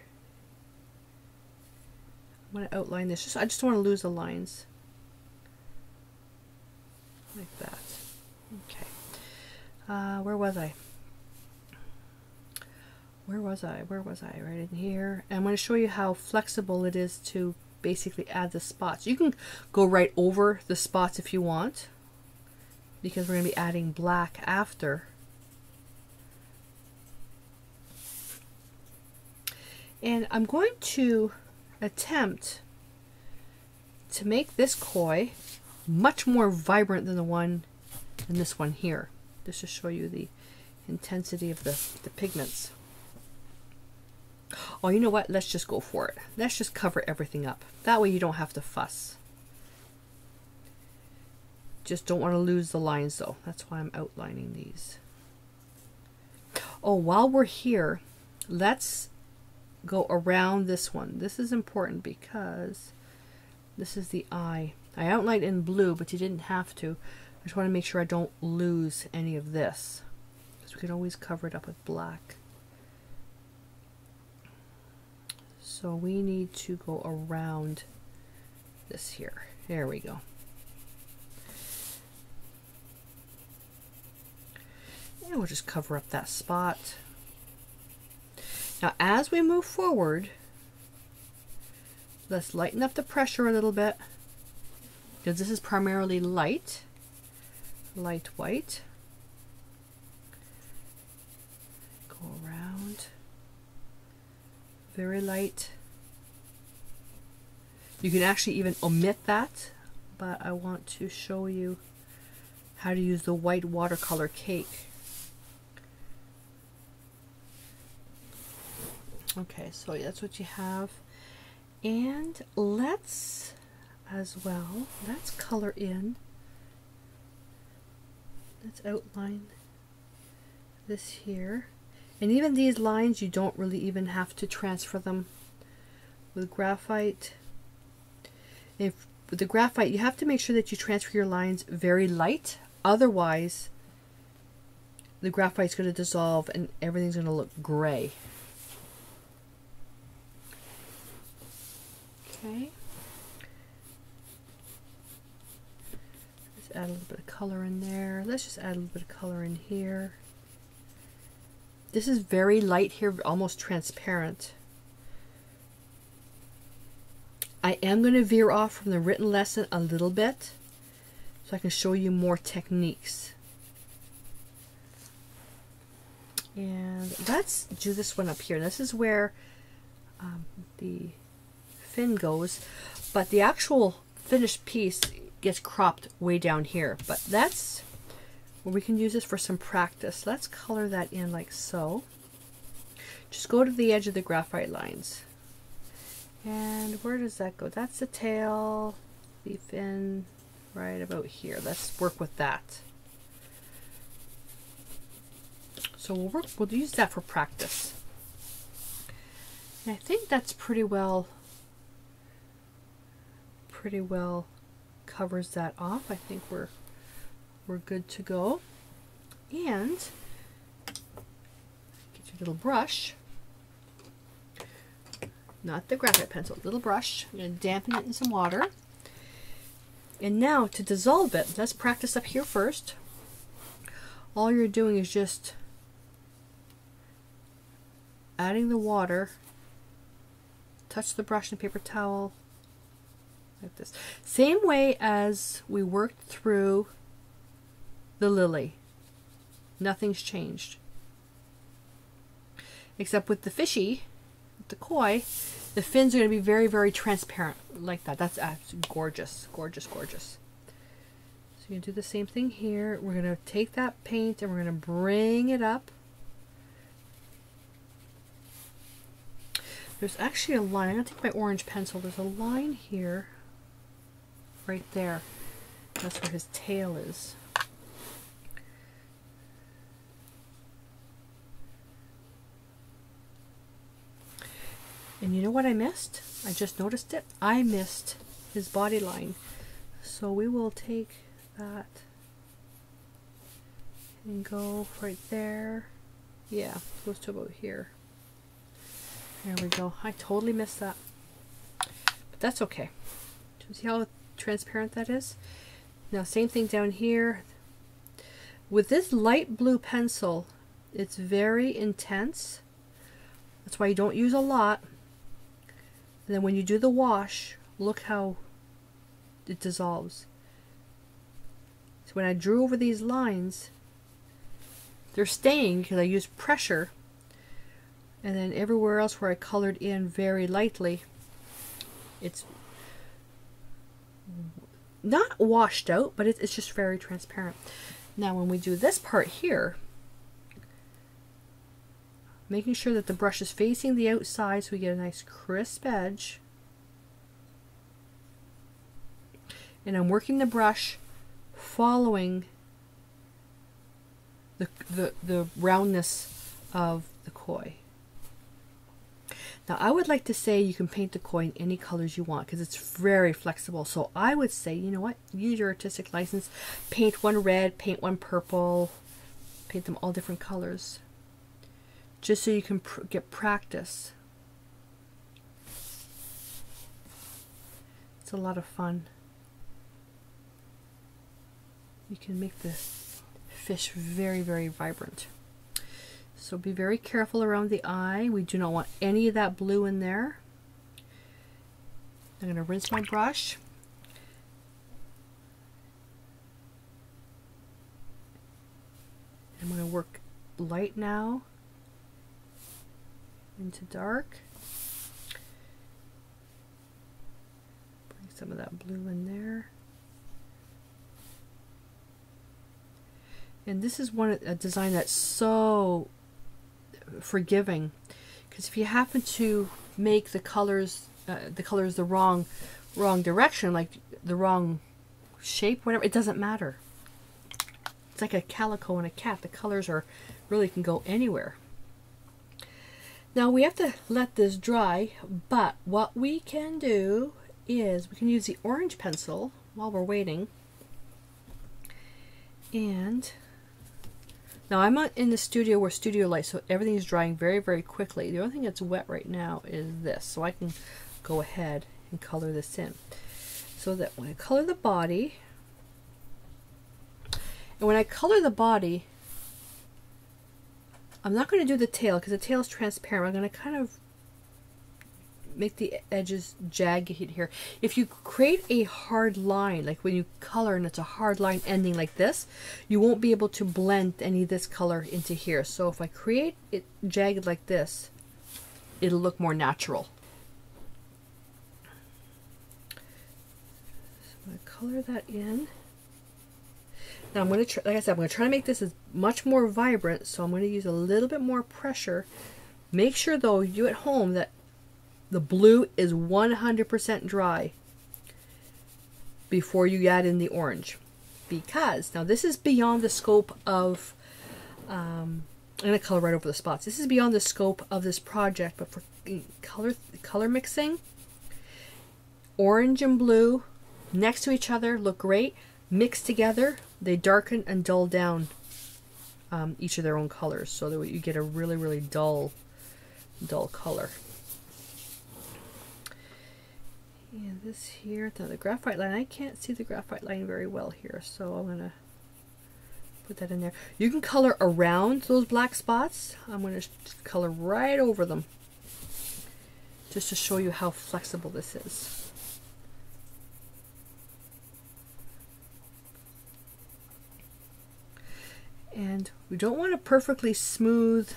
I'm going to outline this. Just I just don't want to lose the lines. Like that. Okay. Uh, where was I? Where was I? Where was I? Right in here. And I'm going to show you how flexible it is to basically add the spots. You can go right over the spots if you want because we're going to be adding black after. And I'm going to attempt to make this koi much more vibrant than the one in this one here. Just to show you the intensity of the, the pigments. Oh, you know what? Let's just go for it. Let's just cover everything up. That way you don't have to fuss. Just don't want to lose the lines though. That's why I'm outlining these. Oh, while we're here, let's go around this one. This is important because this is the eye. I outlined in blue, but you didn't have to. I just want to make sure I don't lose any of this. Because we can always cover it up with black. So we need to go around this here. There we go. And we'll just cover up that spot. Now as we move forward, let's lighten up the pressure a little bit because this is primarily light, light white. Go very light. You can actually even omit that, but I want to show you how to use the white watercolor cake. Okay, so that's what you have. And let's, as well, let's color in. Let's outline this here. And even these lines, you don't really even have to transfer them with graphite. If with the graphite, you have to make sure that you transfer your lines very light. Otherwise, the graphite's going to dissolve and everything's going to look gray. Okay. Let's add a little bit of color in there. Let's just add a little bit of color in here. This is very light here, almost transparent. I am going to veer off from the written lesson a little bit so I can show you more techniques. And let's do this one up here. This is where um, the fin goes, but the actual finished piece gets cropped way down here. But that's where we can use this for some practice. Let's color that in like so. Just go to the edge of the graphite lines. And where does that go? That's the tail, the fin, right about here. Let's work with that. So we'll work, we'll use that for practice. And I think that's pretty well pretty well covers that off. I think we're we're good to go. And get your little brush, not the graphite pencil, little brush. I'm going to dampen it in some water. And now to dissolve it, let's practice up here first. All you're doing is just adding the water, touch the brush and paper towel, like this. Same way as we worked through the lily. Nothing's changed. Except with the fishy, with the koi, the fins are going to be very, very transparent like that. That's uh, absolutely gorgeous, gorgeous, gorgeous. So you do the same thing here. We're going to take that paint and we're going to bring it up. There's actually a line. I'm going to take my orange pencil. There's a line here right there. That's where his tail is. And you know what I missed? I just noticed it. I missed his body line. So we will take that and go right there. Yeah, goes to about here. There we go. I totally missed that. But that's okay. See how transparent that is. Now same thing down here. With this light blue pencil, it's very intense. That's why you don't use a lot. And then when you do the wash, look how it dissolves. So when I drew over these lines, they're staying because I used pressure. And then everywhere else where I colored in very lightly, it's not washed out, but it's, it's just very transparent. Now when we do this part here, making sure that the brush is facing the outside so we get a nice crisp edge. And I'm working the brush following the, the, the roundness of the koi. Now I would like to say you can paint the koi in any colors you want because it's very flexible. So I would say, you know what, use your artistic license. Paint one red, paint one purple, paint them all different colors. Just so you can pr get practice. It's a lot of fun. You can make the fish very, very vibrant. So be very careful around the eye. We do not want any of that blue in there. I'm going to rinse my brush. I'm going to work light now into dark. Bring some of that blue in there. And this is one a design that's so forgiving because if you happen to make the colors uh, the colors the wrong wrong direction like the wrong shape whatever it doesn't matter it's like a calico and a cat the colors are really can go anywhere now we have to let this dry but what we can do is we can use the orange pencil while we're waiting and now I'm in the studio where studio light, so everything is drying very, very quickly. The only thing that's wet right now is this, so I can go ahead and color this in. So that when I color the body, and when I color the body, I'm not going to do the tail because the tail is transparent. I'm going to kind of make the edges jagged here. If you create a hard line, like when you color and it's a hard line ending like this, you won't be able to blend any of this color into here. So if I create it jagged like this, it'll look more natural. So I'm going to color that in. Now I'm going to, try, like I said, I'm going to try to make this as much more vibrant, so I'm going to use a little bit more pressure. Make sure though, you at home, that the blue is 100% dry before you add in the orange. Because, now this is beyond the scope of, um, I'm going to color right over the spots. This is beyond the scope of this project, but for color, color mixing, orange and blue next to each other look great. Mixed together, they darken and dull down um, each of their own colors so that you get a really, really dull, dull color. And this here, now the graphite line, I can't see the graphite line very well here, so I'm going to put that in there. You can color around those black spots. I'm going to color right over them just to show you how flexible this is. And we don't want a perfectly smooth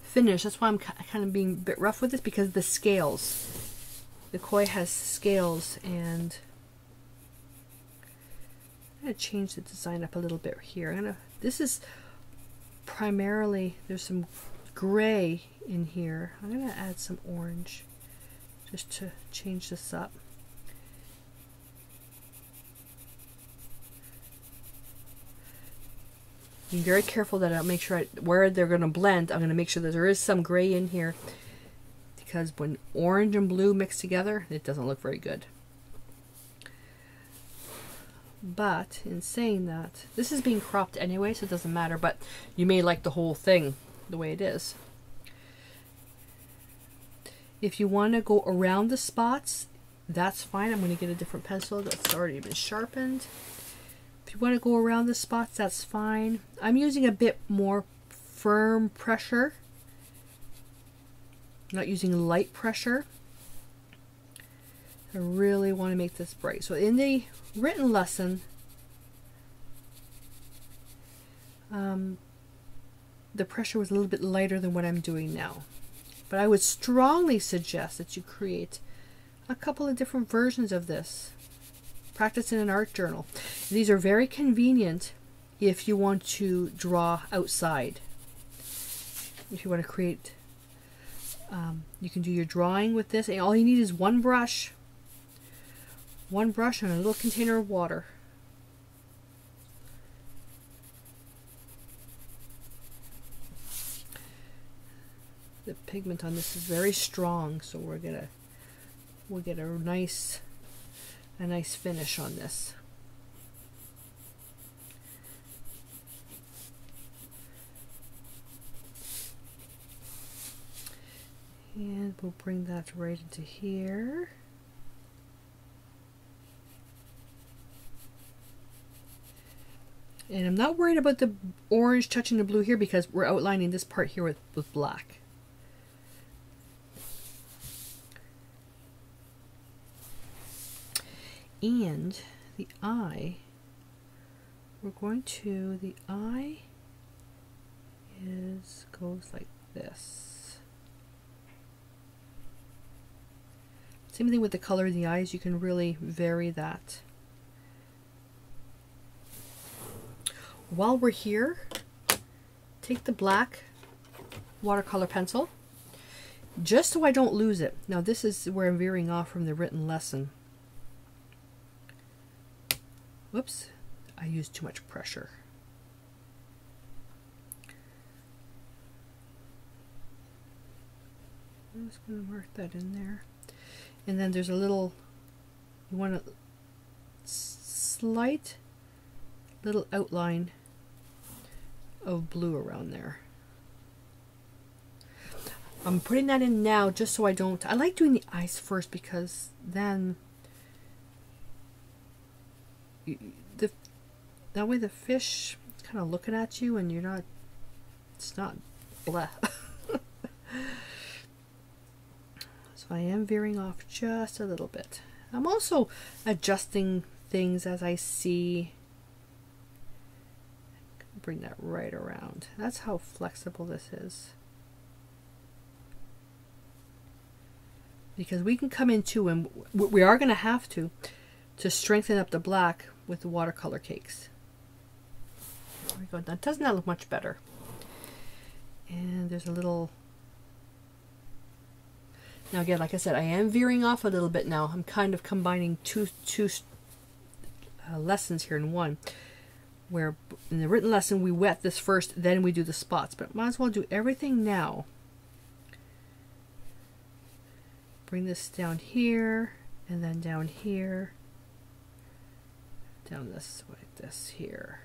finish. That's why I'm kind of being a bit rough with this because the scales the koi has scales and I'm going to change the design up a little bit here. I'm gonna, this is primarily, there's some gray in here. I'm going to add some orange just to change this up. Be very careful that I make sure I, where they're going to blend, I'm going to make sure that there is some gray in here because when orange and blue mix together, it doesn't look very good. But in saying that, this is being cropped anyway, so it doesn't matter, but you may like the whole thing the way it is. If you want to go around the spots, that's fine. I'm going to get a different pencil that's already been sharpened. If you want to go around the spots, that's fine. I'm using a bit more firm pressure I'm not using light pressure. I really want to make this bright. So in the written lesson, um, the pressure was a little bit lighter than what I'm doing now. But I would strongly suggest that you create a couple of different versions of this practice in an art journal. These are very convenient if you want to draw outside. If you want to create, um, you can do your drawing with this. And all you need is one brush, one brush and a little container of water. The pigment on this is very strong, so we're gonna we'll get a nice a nice finish on this. And we'll bring that right into here. And I'm not worried about the orange touching the blue here because we're outlining this part here with, with black. And the eye, we're going to, the eye is, goes like this. Same thing with the color of the eyes, you can really vary that. While we're here, take the black watercolor pencil, just so I don't lose it. Now this is where I'm veering off from the written lesson. Whoops, I used too much pressure. I'm just going to mark that in there. And then there's a little, you want a slight little outline of blue around there. I'm putting that in now just so I don't, I like doing the eyes first because then the that way the fish kind of looking at you and you're not it's not blah. So I am veering off just a little bit. I'm also adjusting things as I see. Bring that right around. That's how flexible this is. Because we can come into and we are going to have to to strengthen up the black with the watercolor cakes. There we go. Now, doesn't that look much better? And there's a little... Now again, like I said, I am veering off a little bit now. I'm kind of combining two, two uh, lessons here in one. Where in the written lesson we wet this first, then we do the spots. But might as well do everything now. Bring this down here, and then down here down this way, this here.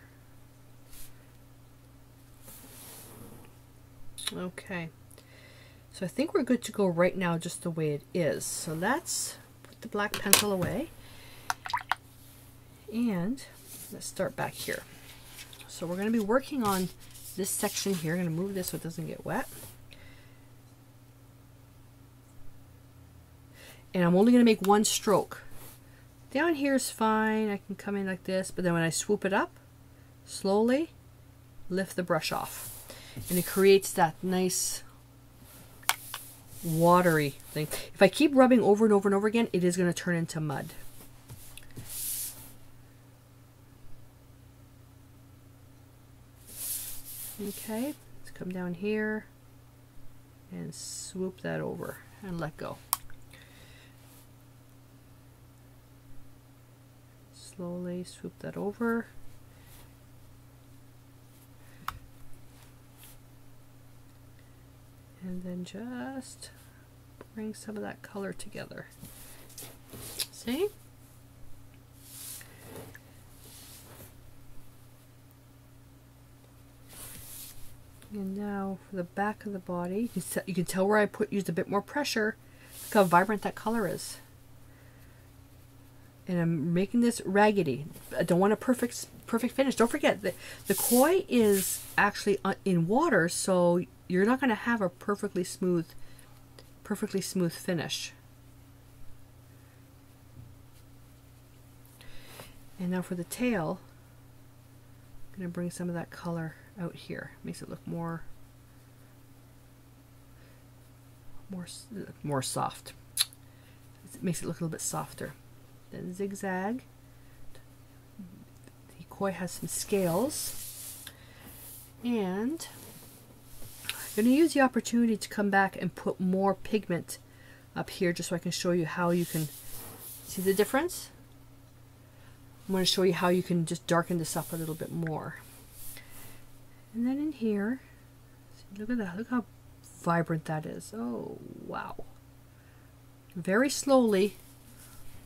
Okay. So I think we're good to go right now just the way it is. So let's put the black pencil away. And let's start back here. So we're going to be working on this section here. I'm going to move this so it doesn't get wet. And I'm only going to make one stroke. Down here is fine. I can come in like this, but then when I swoop it up, slowly lift the brush off. And it creates that nice watery thing. If I keep rubbing over and over and over again, it is going to turn into mud. Okay, let's come down here and swoop that over and let go. Slowly swoop that over. And then just bring some of that color together. See? And now for the back of the body, you can, tell where I put used a bit more pressure. Look how vibrant that color is and I'm making this raggedy. I don't want a perfect perfect finish. Don't forget that the koi is actually uh, in water, so you're not going to have a perfectly smooth perfectly smooth finish. And now for the tail, I'm going to bring some of that color out here. Makes it look more more more soft. It makes it look a little bit softer then zigzag The koi has some scales. And I'm going to use the opportunity to come back and put more pigment up here just so I can show you how you can see the difference. I'm going to show you how you can just darken this up a little bit more. And then in here, look at that, look how vibrant that is. Oh, wow. Very slowly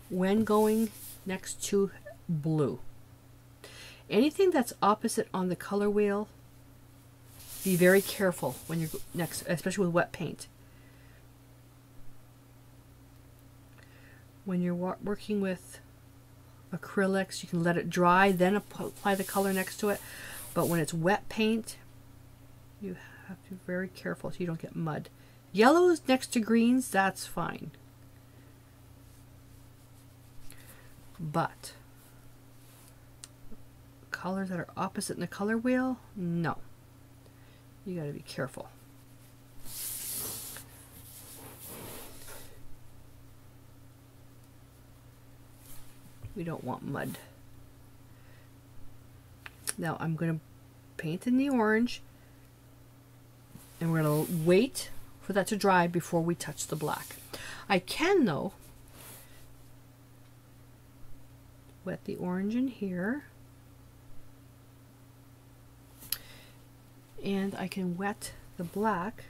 when going next to blue. Anything that's opposite on the color wheel, be very careful when you're next, especially with wet paint. When you're working with acrylics, you can let it dry, then apply the color next to it. But when it's wet paint, you have to be very careful so you don't get mud. Yellows next to greens, that's fine. But colors that are opposite in the color wheel, no. You got to be careful. We don't want mud. Now I'm going to paint in the orange and we're going to wait for that to dry before we touch the black. I can though wet the orange in here and I can wet the black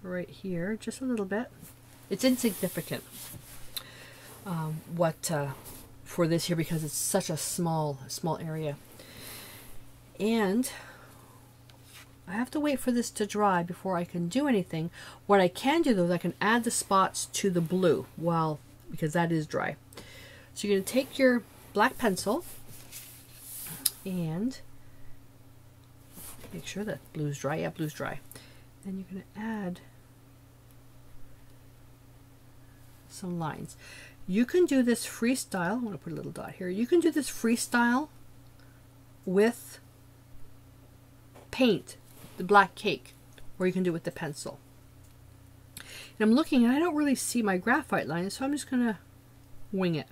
right here just a little bit. It's insignificant um, what uh, for this here because it's such a small small area and I have to wait for this to dry before I can do anything. What I can do though is I can add the spots to the blue while because that is dry. So you're going to take your black pencil and make sure that blue's dry. Yeah, blue's dry. Then you're going to add some lines. You can do this freestyle. I want to put a little dot here. You can do this freestyle with paint, the black cake, or you can do it with the pencil. And I'm looking and I don't really see my graphite line, so I'm just going to wing it.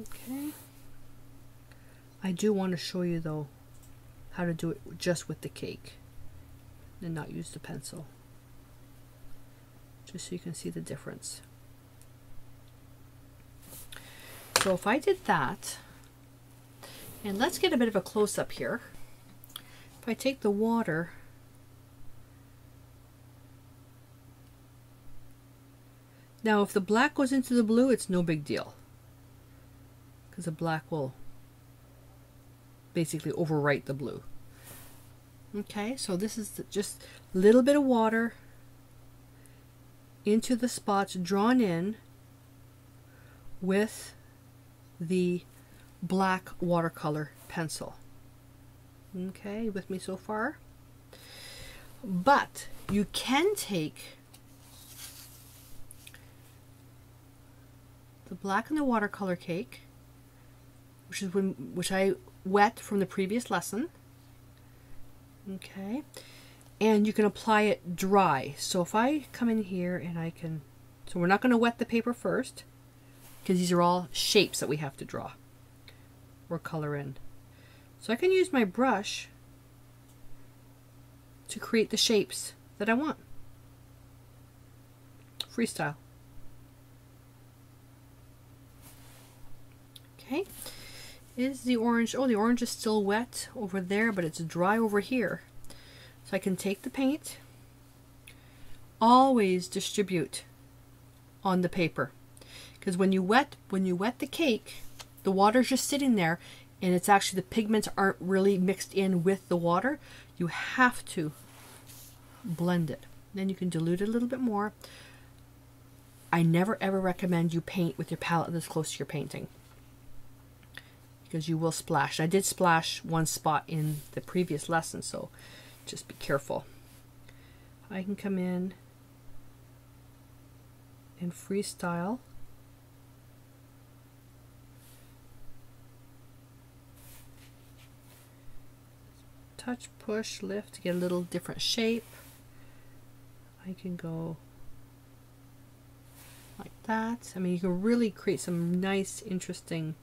Okay. I do want to show you though how to do it just with the cake and not use the pencil just so you can see the difference. So if I did that, and let's get a bit of a close-up here. If I take the water Now, if the black goes into the blue, it's no big deal. Because the black will basically overwrite the blue. Okay, so this is just a little bit of water into the spots drawn in with the black watercolor pencil. Okay, with me so far? But you can take the black and the watercolor cake, which is when which I wet from the previous lesson. Okay, and you can apply it dry. So if I come in here and I can, so we're not going to wet the paper first because these are all shapes that we have to draw or color in. So I can use my brush to create the shapes that I want. Freestyle. Okay. Is the orange, oh the orange is still wet over there, but it's dry over here. So I can take the paint, always distribute on the paper. Because when you wet when you wet the cake, the water's just sitting there and it's actually the pigments aren't really mixed in with the water. You have to blend it. Then you can dilute it a little bit more. I never ever recommend you paint with your palette this close to your painting because you will splash. I did splash one spot in the previous lesson, so just be careful. I can come in and freestyle. Touch, push, lift to get a little different shape. I can go like that. I mean, you can really create some nice, interesting,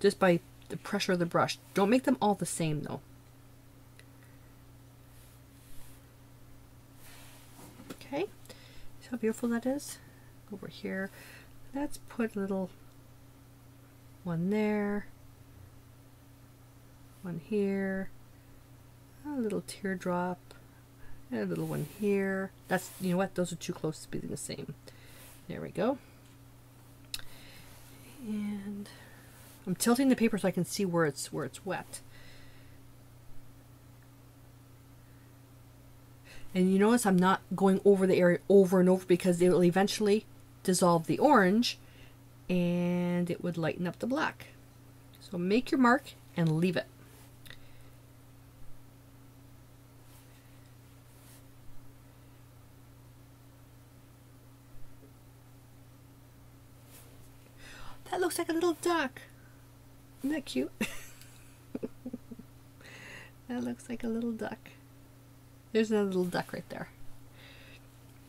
just by the pressure of the brush. Don't make them all the same though. Okay, see how beautiful that is? Over here, let's put a little one there, one here, a little teardrop, and a little one here. That's, you know what, those are too close to being the same. There we go. And I'm tilting the paper so I can see where it's where it's wet. And you notice I'm not going over the area over and over because it will eventually dissolve the orange and it would lighten up the black. So make your mark and leave it. That looks like a little duck. Isn't that cute? that looks like a little duck. There's another little duck right there.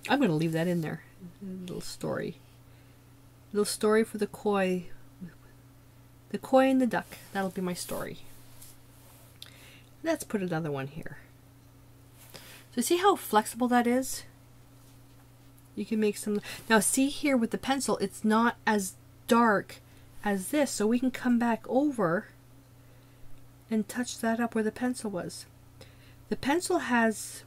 I'm going to leave that in there. A little story. A little story for the koi. The koi and the duck. That'll be my story. Let's put another one here. So see how flexible that is? You can make some... Now see here with the pencil, it's not as dark as this. So we can come back over and touch that up where the pencil was. The pencil has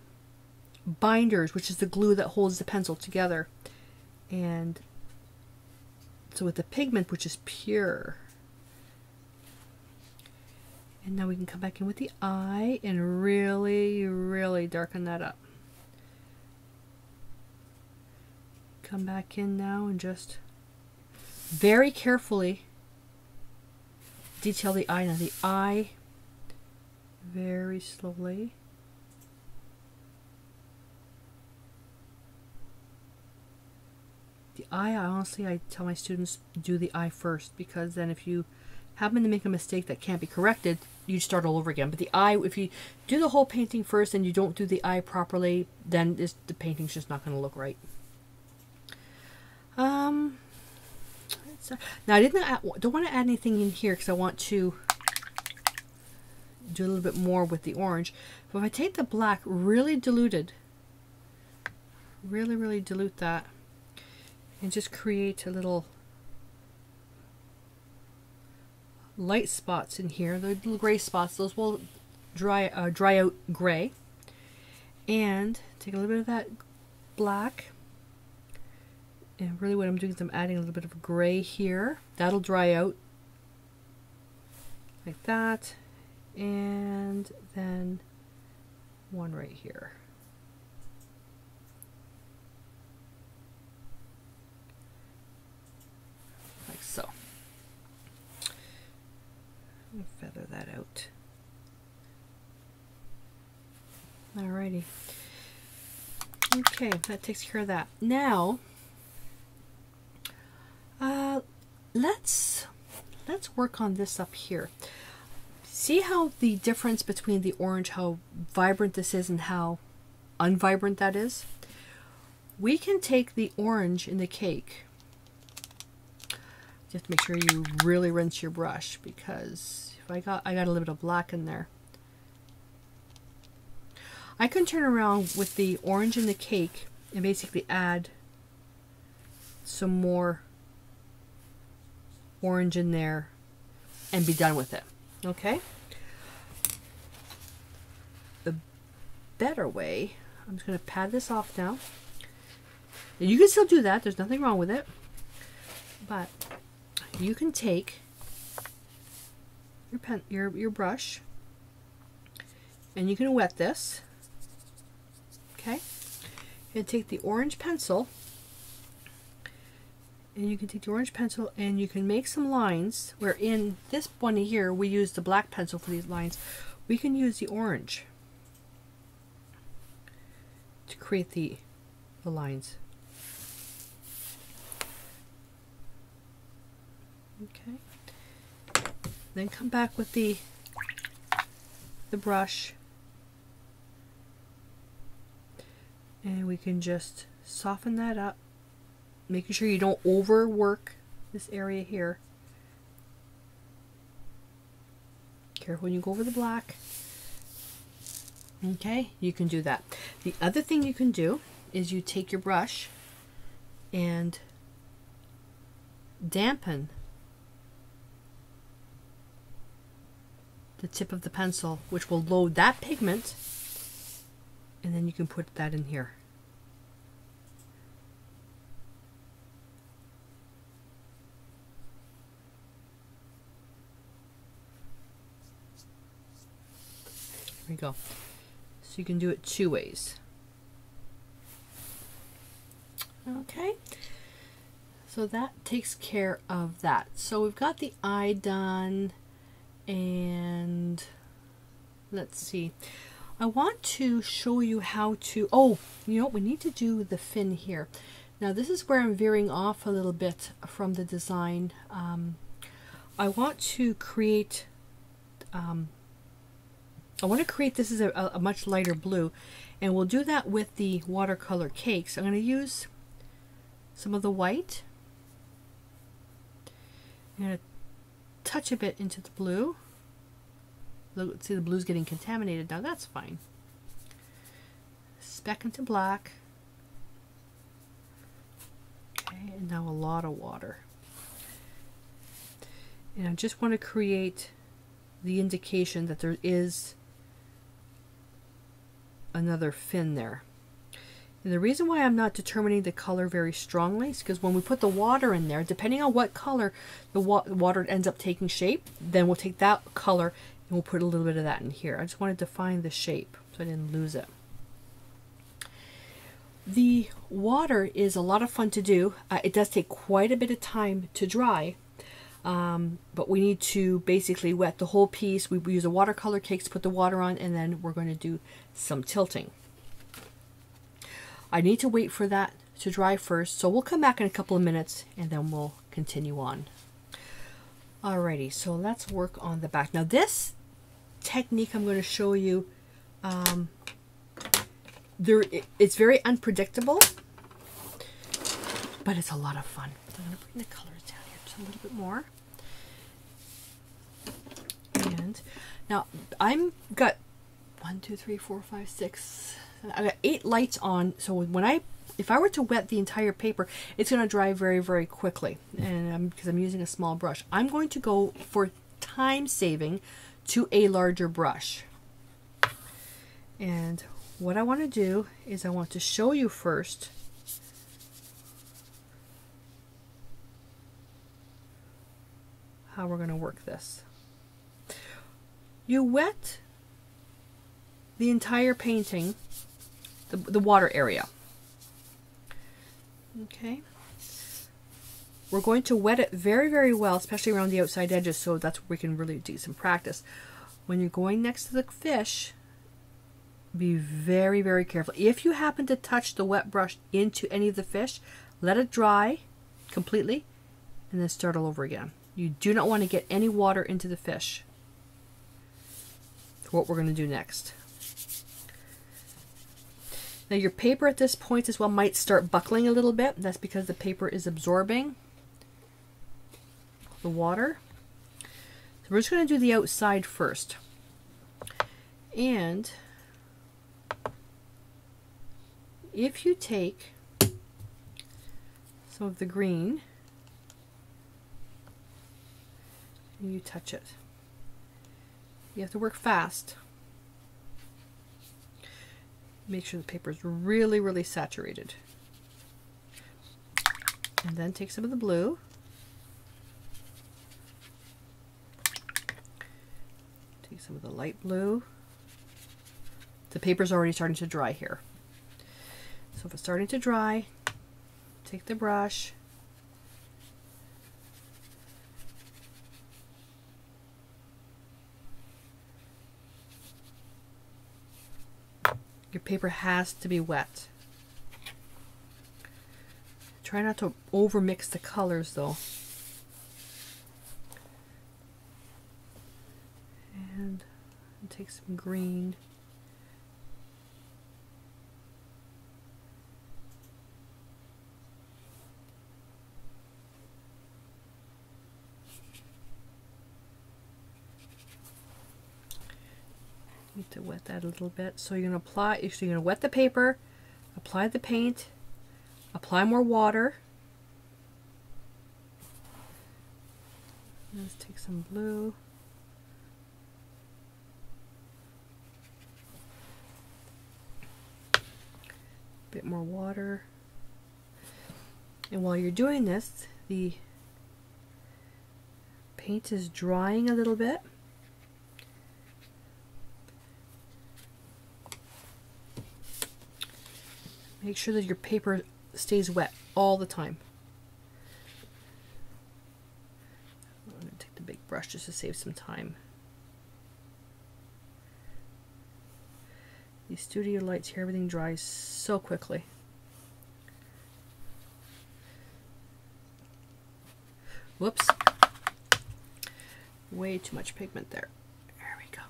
binders, which is the glue that holds the pencil together. And so with the pigment, which is pure. And now we can come back in with the eye and really, really darken that up. Come back in now and just very carefully detail the eye. Now the eye, very slowly. The eye, I honestly, I tell my students do the eye first because then if you happen to make a mistake that can't be corrected, you start all over again. But the eye, if you do the whole painting first and you don't do the eye properly, then this, the painting's just not going to look right. Um, now I didn't don't want to add anything in here because I want to do a little bit more with the orange. But if I take the black really diluted, really, really dilute that and just create a little light spots in here, the little gray spots, those will dry, uh, dry out gray. And take a little bit of that black and really what I'm doing is I'm adding a little bit of gray here. That'll dry out like that. And then one right here. Like so. Feather that out. Alrighty. Okay, that takes care of that. Now, uh, let's let's work on this up here. See how the difference between the orange, how vibrant this is and how unvibrant that is? We can take the orange in the cake. To make sure you really rinse your brush because if I got I got a little bit of black in there. I can turn around with the orange in the cake and basically add some more orange in there and be done with it. Okay? The better way, I'm just going to pad this off now. And you can still do that. There's nothing wrong with it. But you can take your pen, your your brush, and you can wet this. Okay, and take the orange pencil and you can take the orange pencil and you can make some lines where in this one here we use the black pencil for these lines. We can use the orange to create the, the lines. Okay. Then come back with the the brush. And we can just soften that up making sure you don't overwork this area here. Careful when you go over the black. Okay, you can do that. The other thing you can do is you take your brush and dampen the tip of the pencil, which will load that pigment, and then you can put that in here. Go. So you can do it two ways. Okay. So that takes care of that. So we've got the eye done and let's see. I want to show you how to, oh, you know we need to do the fin here. Now this is where I'm veering off a little bit from the design. Um, I want to create, um, I want to create this as a, a much lighter blue and we'll do that with the watercolor cakes. I'm going to use some of the white. I'm going to touch a bit into the blue. Look, see the blue's getting contaminated now. That's fine. Speck into black. Okay, and now a lot of water. And I just want to create the indication that there is another fin there. And the reason why I'm not determining the color very strongly is because when we put the water in there, depending on what color the wa water ends up taking shape, then we'll take that color and we'll put a little bit of that in here. I just wanted to find the shape so I didn't lose it. The water is a lot of fun to do. Uh, it does take quite a bit of time to dry, um, but we need to basically wet the whole piece. We use a watercolor cake to put the water on, and then we're going to do some tilting. I need to wait for that to dry first, so we'll come back in a couple of minutes and then we'll continue on. Alrighty, so let's work on the back. Now this technique I'm going to show you, um, there it's very unpredictable, but it's a lot of fun. I'm going to bring the colors down a little bit more. And now I'm got one, two, three, four, five, six, I got eight lights on, so when I, if I were to wet the entire paper, it's going to dry very, very quickly, and because I'm, I'm using a small brush. I'm going to go for time saving to a larger brush. And what I want to do is I want to show you first how we're going to work this. You wet the entire painting the, the water area. Okay. We're going to wet it very, very well, especially around the outside edges, so that's where we can really do some practice. When you're going next to the fish, be very, very careful. If you happen to touch the wet brush into any of the fish, let it dry completely and then start all over again. You do not want to get any water into the fish. What we're going to do next. Now your paper at this point as well might start buckling a little bit. That's because the paper is absorbing the water. So we're just going to do the outside first. And if you take some of the green and you touch it, you have to work fast make sure the paper is really, really saturated. And then take some of the blue. Take some of the light blue. The paper's already starting to dry here. So if it's starting to dry, take the brush, Your paper has to be wet. Try not to over mix the colors though. And take some green. Need to wet that a little bit. So you're gonna apply. So you're gonna wet the paper, apply the paint, apply more water. Let's take some blue. Bit more water. And while you're doing this, the paint is drying a little bit. Make sure that your paper stays wet all the time. I'm going to take the big brush just to save some time. These studio lights here, everything dries so quickly. Whoops. Way too much pigment there. There we go.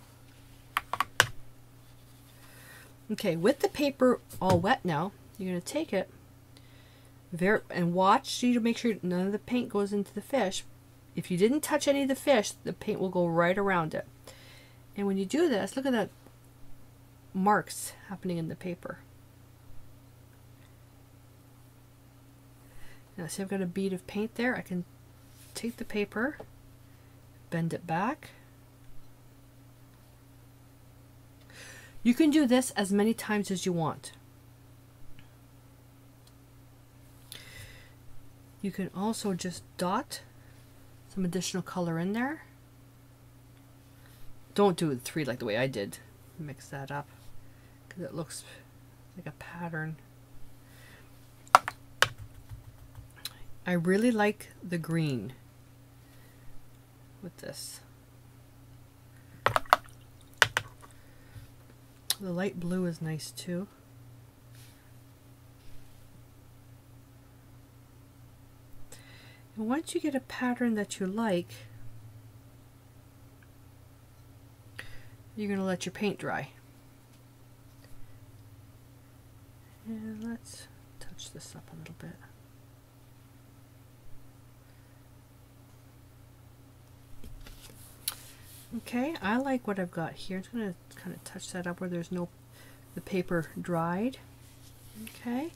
Okay, with the paper all wet now, you're going to take it very, and watch you to make sure none of the paint goes into the fish. If you didn't touch any of the fish, the paint will go right around it. And when you do this, look at that marks happening in the paper. Now see I've got a bead of paint there. I can take the paper, bend it back. You can do this as many times as you want. You can also just dot some additional color in there. Don't do three like the way I did. Mix that up because it looks like a pattern. I really like the green with this. The light blue is nice too. Once you get a pattern that you like, you're going to let your paint dry. And let's touch this up a little bit. Okay, I like what I've got here. I'm going to kind of touch that up where there's no, the paper dried. Okay.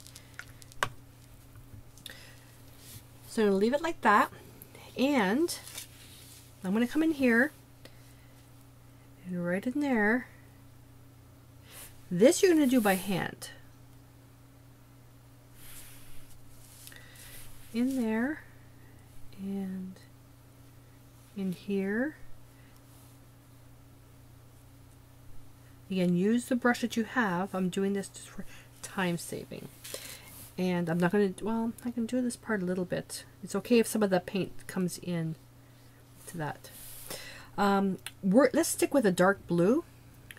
So I'm going to leave it like that. And I'm going to come in here and right in there. This you're going to do by hand. In there and in here Again, use the brush that you have. I'm doing this just for time saving. And I'm not going to, well, I can do this part a little bit. It's okay if some of the paint comes in to that. Um, we're, let's stick with a dark blue.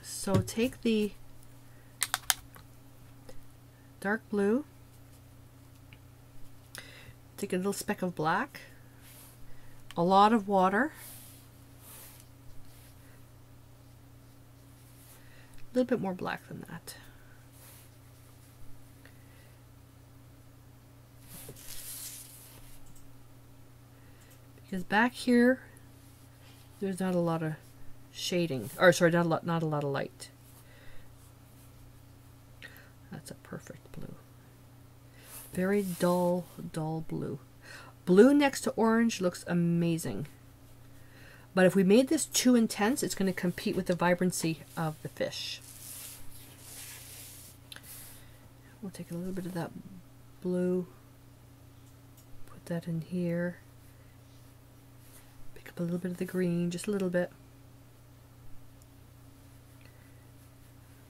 So take the dark blue, take a little speck of black, a lot of water, a little bit more black than that. Because back here, there's not a lot of shading, or sorry, not a lot, not a lot of light. That's a perfect blue. Very dull, dull blue. Blue next to orange looks amazing. But if we made this too intense, it's going to compete with the vibrancy of the fish. We'll take a little bit of that blue, put that in here, up a little bit of the green, just a little bit.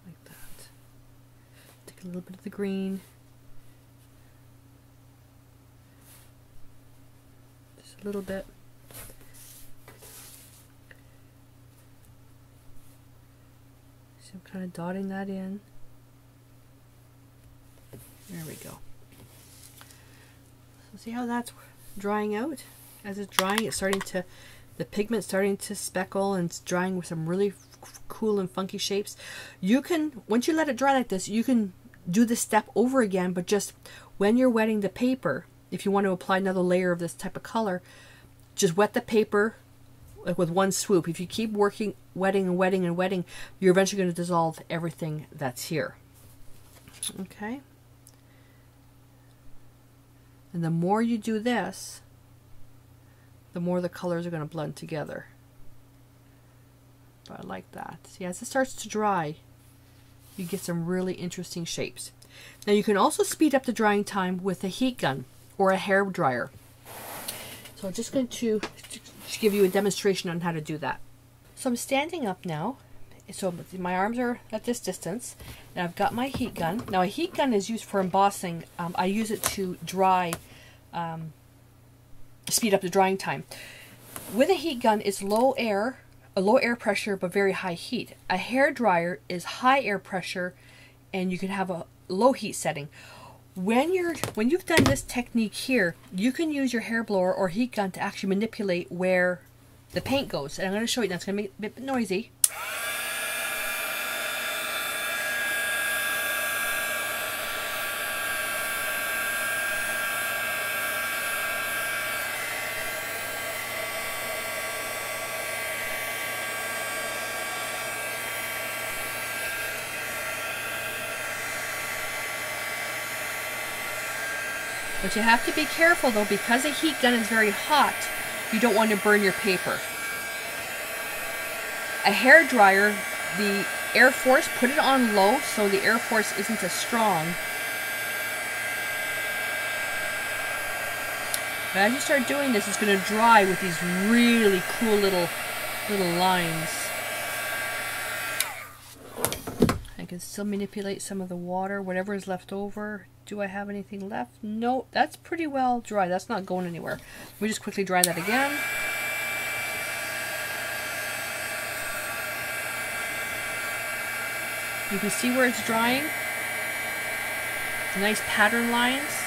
Like that. Take a little bit of the green. Just a little bit. So I'm kind of dotting that in. There we go. So see how that's drying out? As it's drying, it's starting to, the pigment starting to speckle and drying with some really cool and funky shapes. You can, once you let it dry like this, you can do this step over again, but just when you're wetting the paper, if you want to apply another layer of this type of color, just wet the paper like with one swoop. If you keep working, wetting and wetting and wetting, you're eventually going to dissolve everything that's here. Okay. And the more you do this, the more the colors are going to blend together. But I like that. See, as it starts to dry, you get some really interesting shapes. Now you can also speed up the drying time with a heat gun or a hair dryer. So I'm just going to give you a demonstration on how to do that. So I'm standing up now. So my arms are at this distance and I've got my heat gun. Now a heat gun is used for embossing. Um, I use it to dry, um, speed up the drying time. With a heat gun, it's low air, a low air pressure, but very high heat. A hair dryer is high air pressure and you can have a low heat setting. When you're when you've done this technique here, you can use your hair blower or heat gun to actually manipulate where the paint goes. And I'm going to show you. That's going to be a bit noisy. But you have to be careful though, because a heat gun is very hot, you don't want to burn your paper. A hair dryer, the air force, put it on low so the air force isn't as strong. But as you start doing this, it's going to dry with these really cool little little lines. I can still manipulate some of the water, whatever is left over. Do I have anything left? No, that's pretty well dry. That's not going anywhere. Me just quickly dry that again. You can see where it's drying. Nice pattern lines.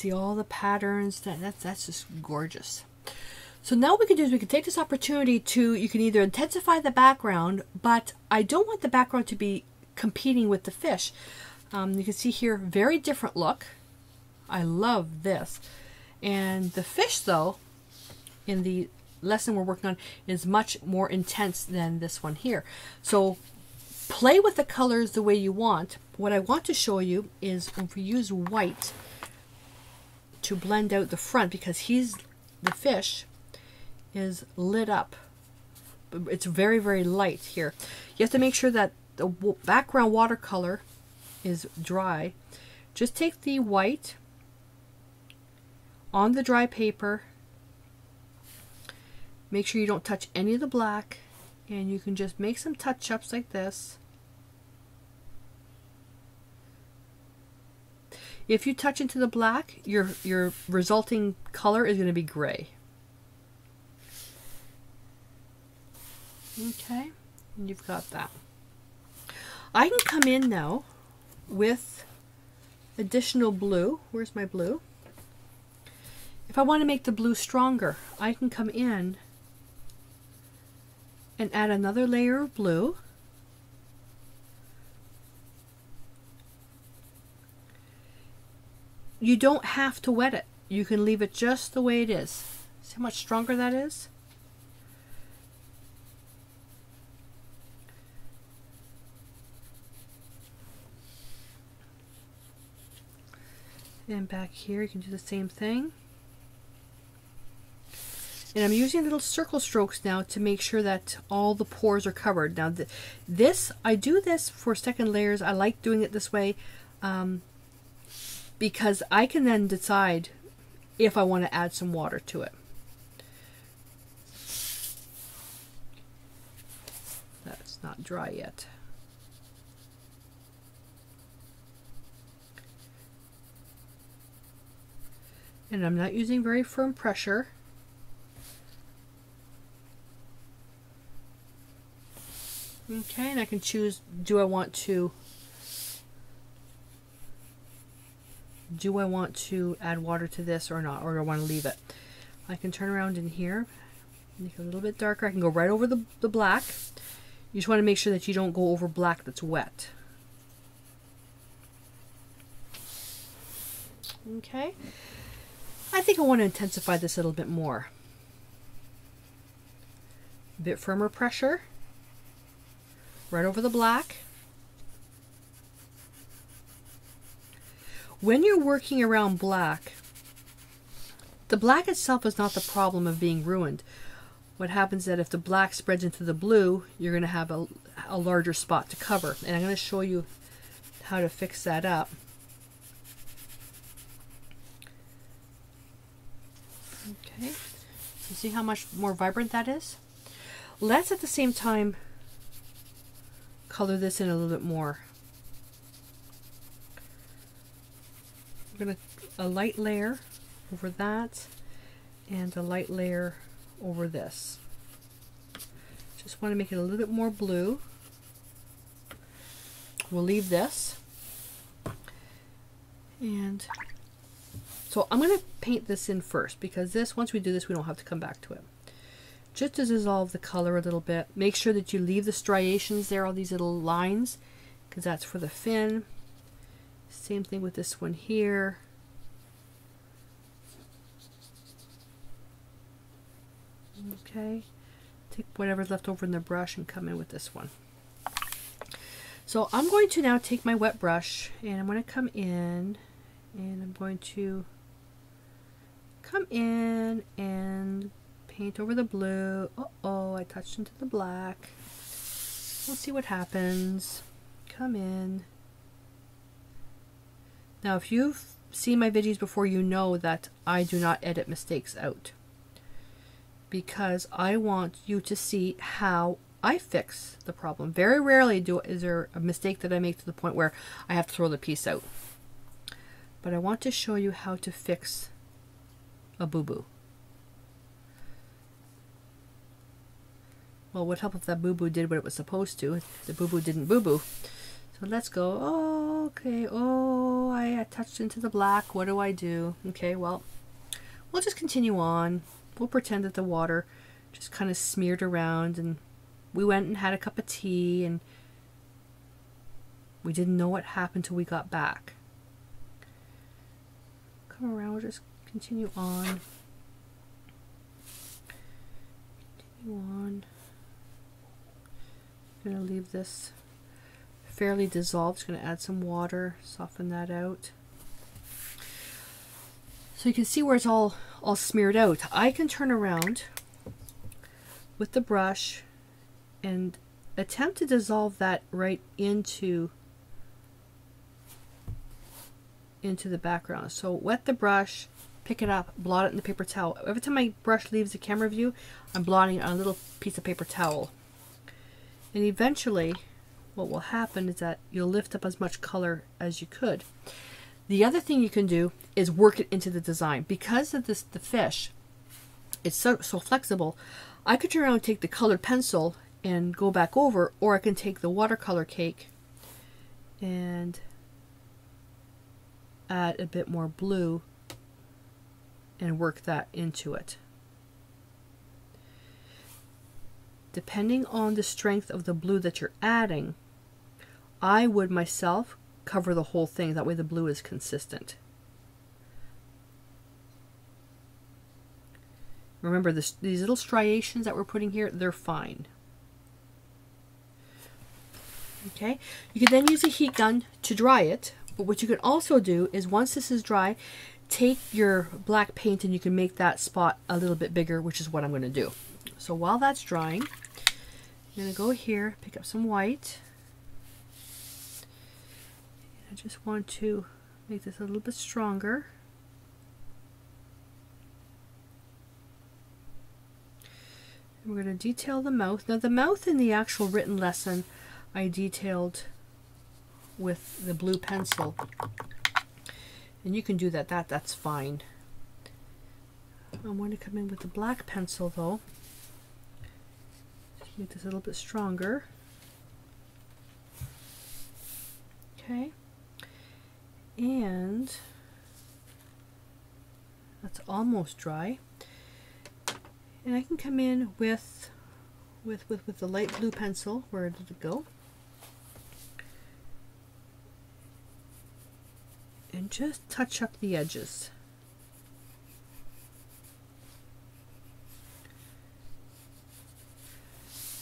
See all the patterns. That, that's, that's just gorgeous. So now what we can do is we can take this opportunity to, you can either intensify the background, but I don't want the background to be competing with the fish. Um, you can see here, very different look. I love this. And the fish though, in the lesson we're working on, is much more intense than this one here. So play with the colors the way you want. What I want to show you is if we use white, to blend out the front because he's the fish is lit up. It's very, very light here. You have to make sure that the background watercolor is dry. Just take the white on the dry paper. Make sure you don't touch any of the black and you can just make some touch-ups like this. If you touch into the black, your, your resulting color is going to be gray. Okay, and you've got that. I can come in now with additional blue. Where's my blue? If I want to make the blue stronger, I can come in and add another layer of blue. You don't have to wet it. You can leave it just the way it is. See how much stronger that is? And back here, you can do the same thing. And I'm using little circle strokes now to make sure that all the pores are covered. Now, th this, I do this for second layers. I like doing it this way. Um, because I can then decide if I want to add some water to it. That's not dry yet. And I'm not using very firm pressure. Okay, and I can choose, do I want to do I want to add water to this or not, or do I want to leave it? I can turn around in here, make it a little bit darker. I can go right over the, the black. You just want to make sure that you don't go over black that's wet. Okay. I think I want to intensify this a little bit more. A bit firmer pressure. Right over the black. When you're working around black, the black itself is not the problem of being ruined. What happens is that if the black spreads into the blue, you're going to have a, a larger spot to cover. And I'm going to show you how to fix that up. Okay, so see how much more vibrant that is? Let's at the same time color this in a little bit more. Going to a light layer over that and a light layer over this. Just want to make it a little bit more blue. We'll leave this. And so I'm going to paint this in first because this, once we do this, we don't have to come back to it. Just to dissolve the color a little bit, make sure that you leave the striations there, all these little lines, because that's for the fin. Same thing with this one here. Okay, take whatever's left over in the brush and come in with this one. So I'm going to now take my wet brush and I'm going to come in and I'm going to come in and paint over the blue. Uh oh, I touched into the black. We'll see what happens. Come in. Now, if you've seen my videos before, you know that I do not edit mistakes out because I want you to see how I fix the problem. Very rarely do is there a mistake that I make to the point where I have to throw the piece out. But I want to show you how to fix a boo-boo. Well, what help if that boo-boo did what it was supposed to? The boo-boo didn't boo-boo. So let's go, oh, okay, oh, I touched into the black. What do I do? Okay, well, we'll just continue on we'll pretend that the water just kind of smeared around and we went and had a cup of tea and we didn't know what happened till we got back. Come around, we'll just continue on. Continue on. I'm to leave this fairly dissolved. Just going to add some water, soften that out. So you can see where it's all, all smeared out. I can turn around with the brush and attempt to dissolve that right into into the background. So wet the brush, pick it up, blot it in the paper towel. Every time my brush leaves the camera view, I'm blotting on a little piece of paper towel. And eventually, what will happen is that you'll lift up as much color as you could. The other thing you can do is work it into the design. Because of this, the fish, it's so, so flexible, I could turn around and take the colored pencil and go back over, or I can take the watercolor cake and add a bit more blue and work that into it. Depending on the strength of the blue that you're adding, I would myself cover the whole thing. That way the blue is consistent. Remember, this, these little striations that we're putting here, they're fine. Okay, you can then use a heat gun to dry it. But what you can also do is once this is dry, take your black paint and you can make that spot a little bit bigger, which is what I'm going to do. So while that's drying, I'm going to go here, pick up some white. I just want to make this a little bit stronger. We're going to detail the mouth. Now the mouth in the actual written lesson I detailed with the blue pencil. And you can do that, that that's fine. I'm going to come in with the black pencil though. Make this a little bit stronger. Okay and that's almost dry and I can come in with with, with, with the light blue pencil. Where did it go? And just touch up the edges.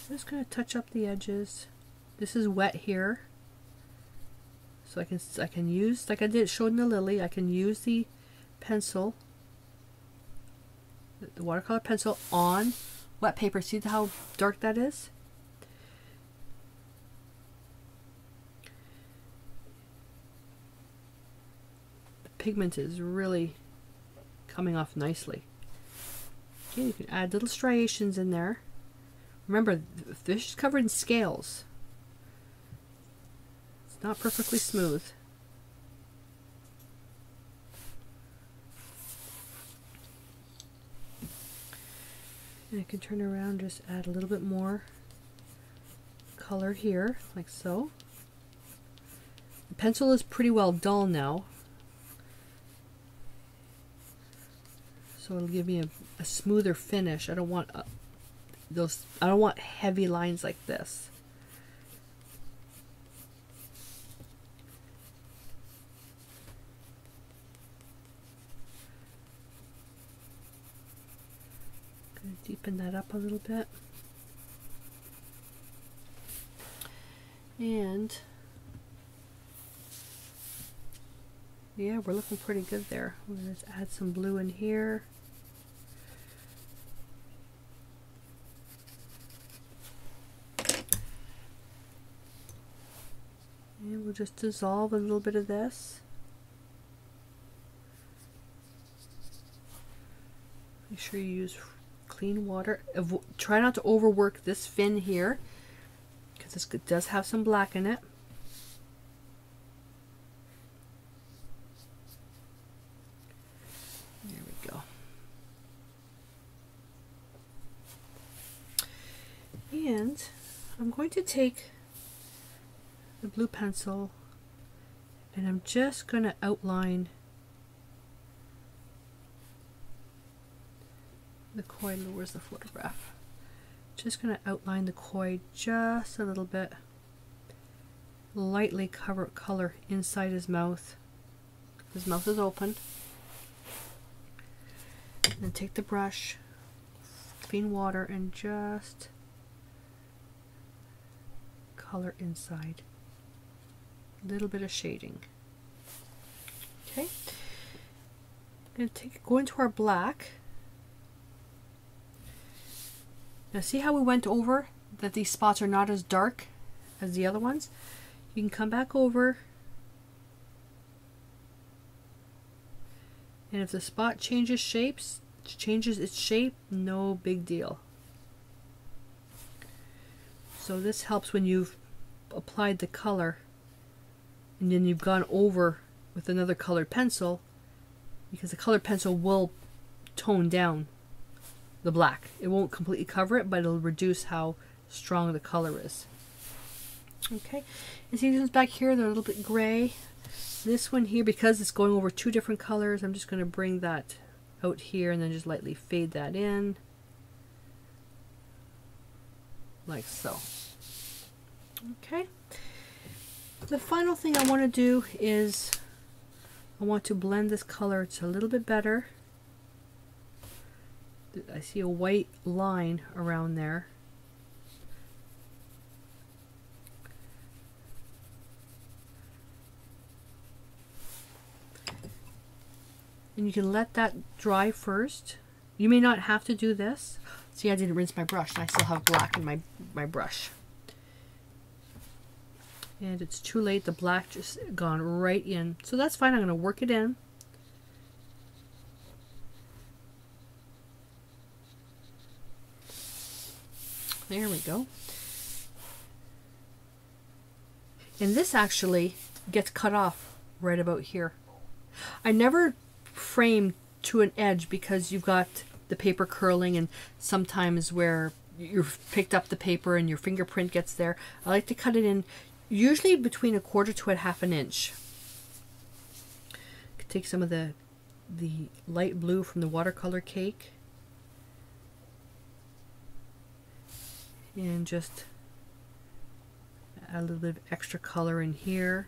I'm just going to touch up the edges. This is wet here. So I can I can use like I did showed in the lily, I can use the pencil the watercolor pencil on wet paper. See how dark that is? The pigment is really coming off nicely. Okay, you can add little striations in there. Remember, the fish is covered in scales. It's not perfectly smooth. And I can turn around, just add a little bit more color here, like so. The pencil is pretty well dull now. So it'll give me a, a smoother finish. I don't want a, those I don't want heavy lines like this. Gonna deepen that up a little bit. And yeah, we're looking pretty good there. Gonna add some blue in here. And we'll just dissolve a little bit of this. Make sure you use clean water. Try not to overwork this fin here because this does have some black in it. There we go. And I'm going to take the blue pencil and I'm just going to outline the koi. Where's the photograph? Just going to outline the koi just a little bit. Lightly cover color inside his mouth. His mouth is open. And then take the brush, clean water, and just color inside little bit of shading. Okay. Gonna take go into our black. Now see how we went over that these spots are not as dark as the other ones? You can come back over and if the spot changes shapes, changes its shape, no big deal. So this helps when you've applied the color and then you've gone over with another colored pencil because the colored pencil will tone down the black. It won't completely cover it, but it'll reduce how strong the color is. Okay, and see these ones back here, they're a little bit gray. This one here, because it's going over two different colors, I'm just going to bring that out here and then just lightly fade that in. Like so. Okay. The final thing I want to do is I want to blend this color It's a little bit better. I see a white line around there. And you can let that dry first. You may not have to do this. See, I didn't rinse my brush and I still have black in my, my brush and it's too late. The black just gone right in. So that's fine. I'm going to work it in. There we go. And this actually gets cut off right about here. I never frame to an edge because you've got the paper curling and sometimes where you've picked up the paper and your fingerprint gets there. I like to cut it in usually between a quarter to a half an inch. Take some of the the light blue from the watercolor cake and just add a little bit of extra color in here.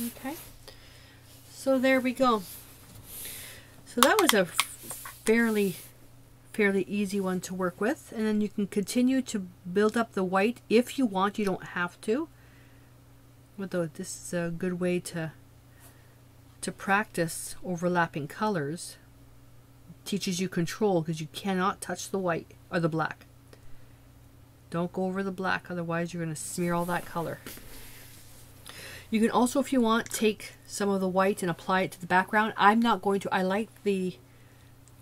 Okay, so there we go. So that was a fairly fairly easy one to work with. And then you can continue to build up the white if you want. You don't have to. Although this is a good way to to practice overlapping colors. Teaches you control because you cannot touch the white or the black. Don't go over the black otherwise you're going to smear all that color. You can also, if you want, take some of the white and apply it to the background. I'm not going to. I like the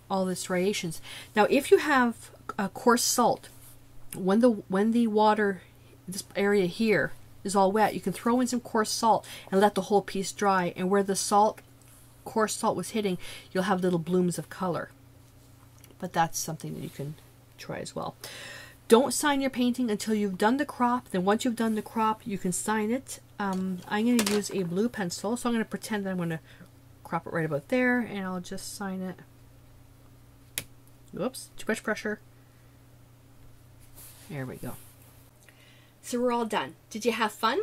all the striations. Now, if you have a coarse salt, when the when the water, this area here is all wet, you can throw in some coarse salt and let the whole piece dry. And where the salt, coarse salt was hitting, you'll have little blooms of color. But that's something that you can try as well. Don't sign your painting until you've done the crop. Then once you've done the crop, you can sign it. Um, I'm going to use a blue pencil, so I'm going to pretend that I'm going to crop it right about there, and I'll just sign it. Whoops, too much pressure. There we go. So we're all done. Did you have fun?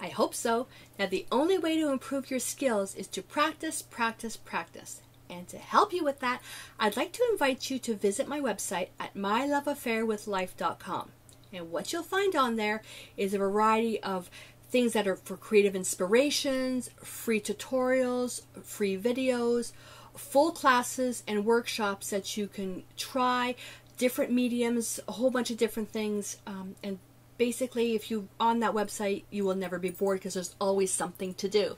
I hope so. Now the only way to improve your skills is to practice, practice, practice. And to help you with that, I'd like to invite you to visit my website at myloveaffairwithlife.com. And what you'll find on there is a variety of things that are for creative inspirations, free tutorials, free videos, full classes and workshops that you can try, different mediums, a whole bunch of different things. Um, and basically, if you on that website, you will never be bored because there's always something to do.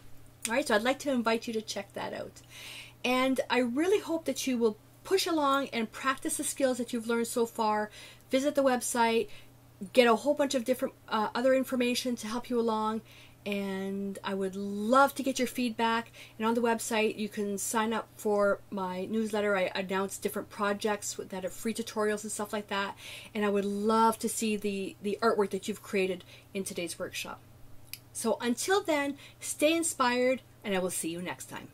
All right, so I'd like to invite you to check that out. And I really hope that you will push along and practice the skills that you've learned so far. Visit the website, get a whole bunch of different uh, other information to help you along. And I would love to get your feedback. And on the website, you can sign up for my newsletter. I announce different projects that are free tutorials and stuff like that. And I would love to see the, the artwork that you've created in today's workshop. So until then, stay inspired, and I will see you next time.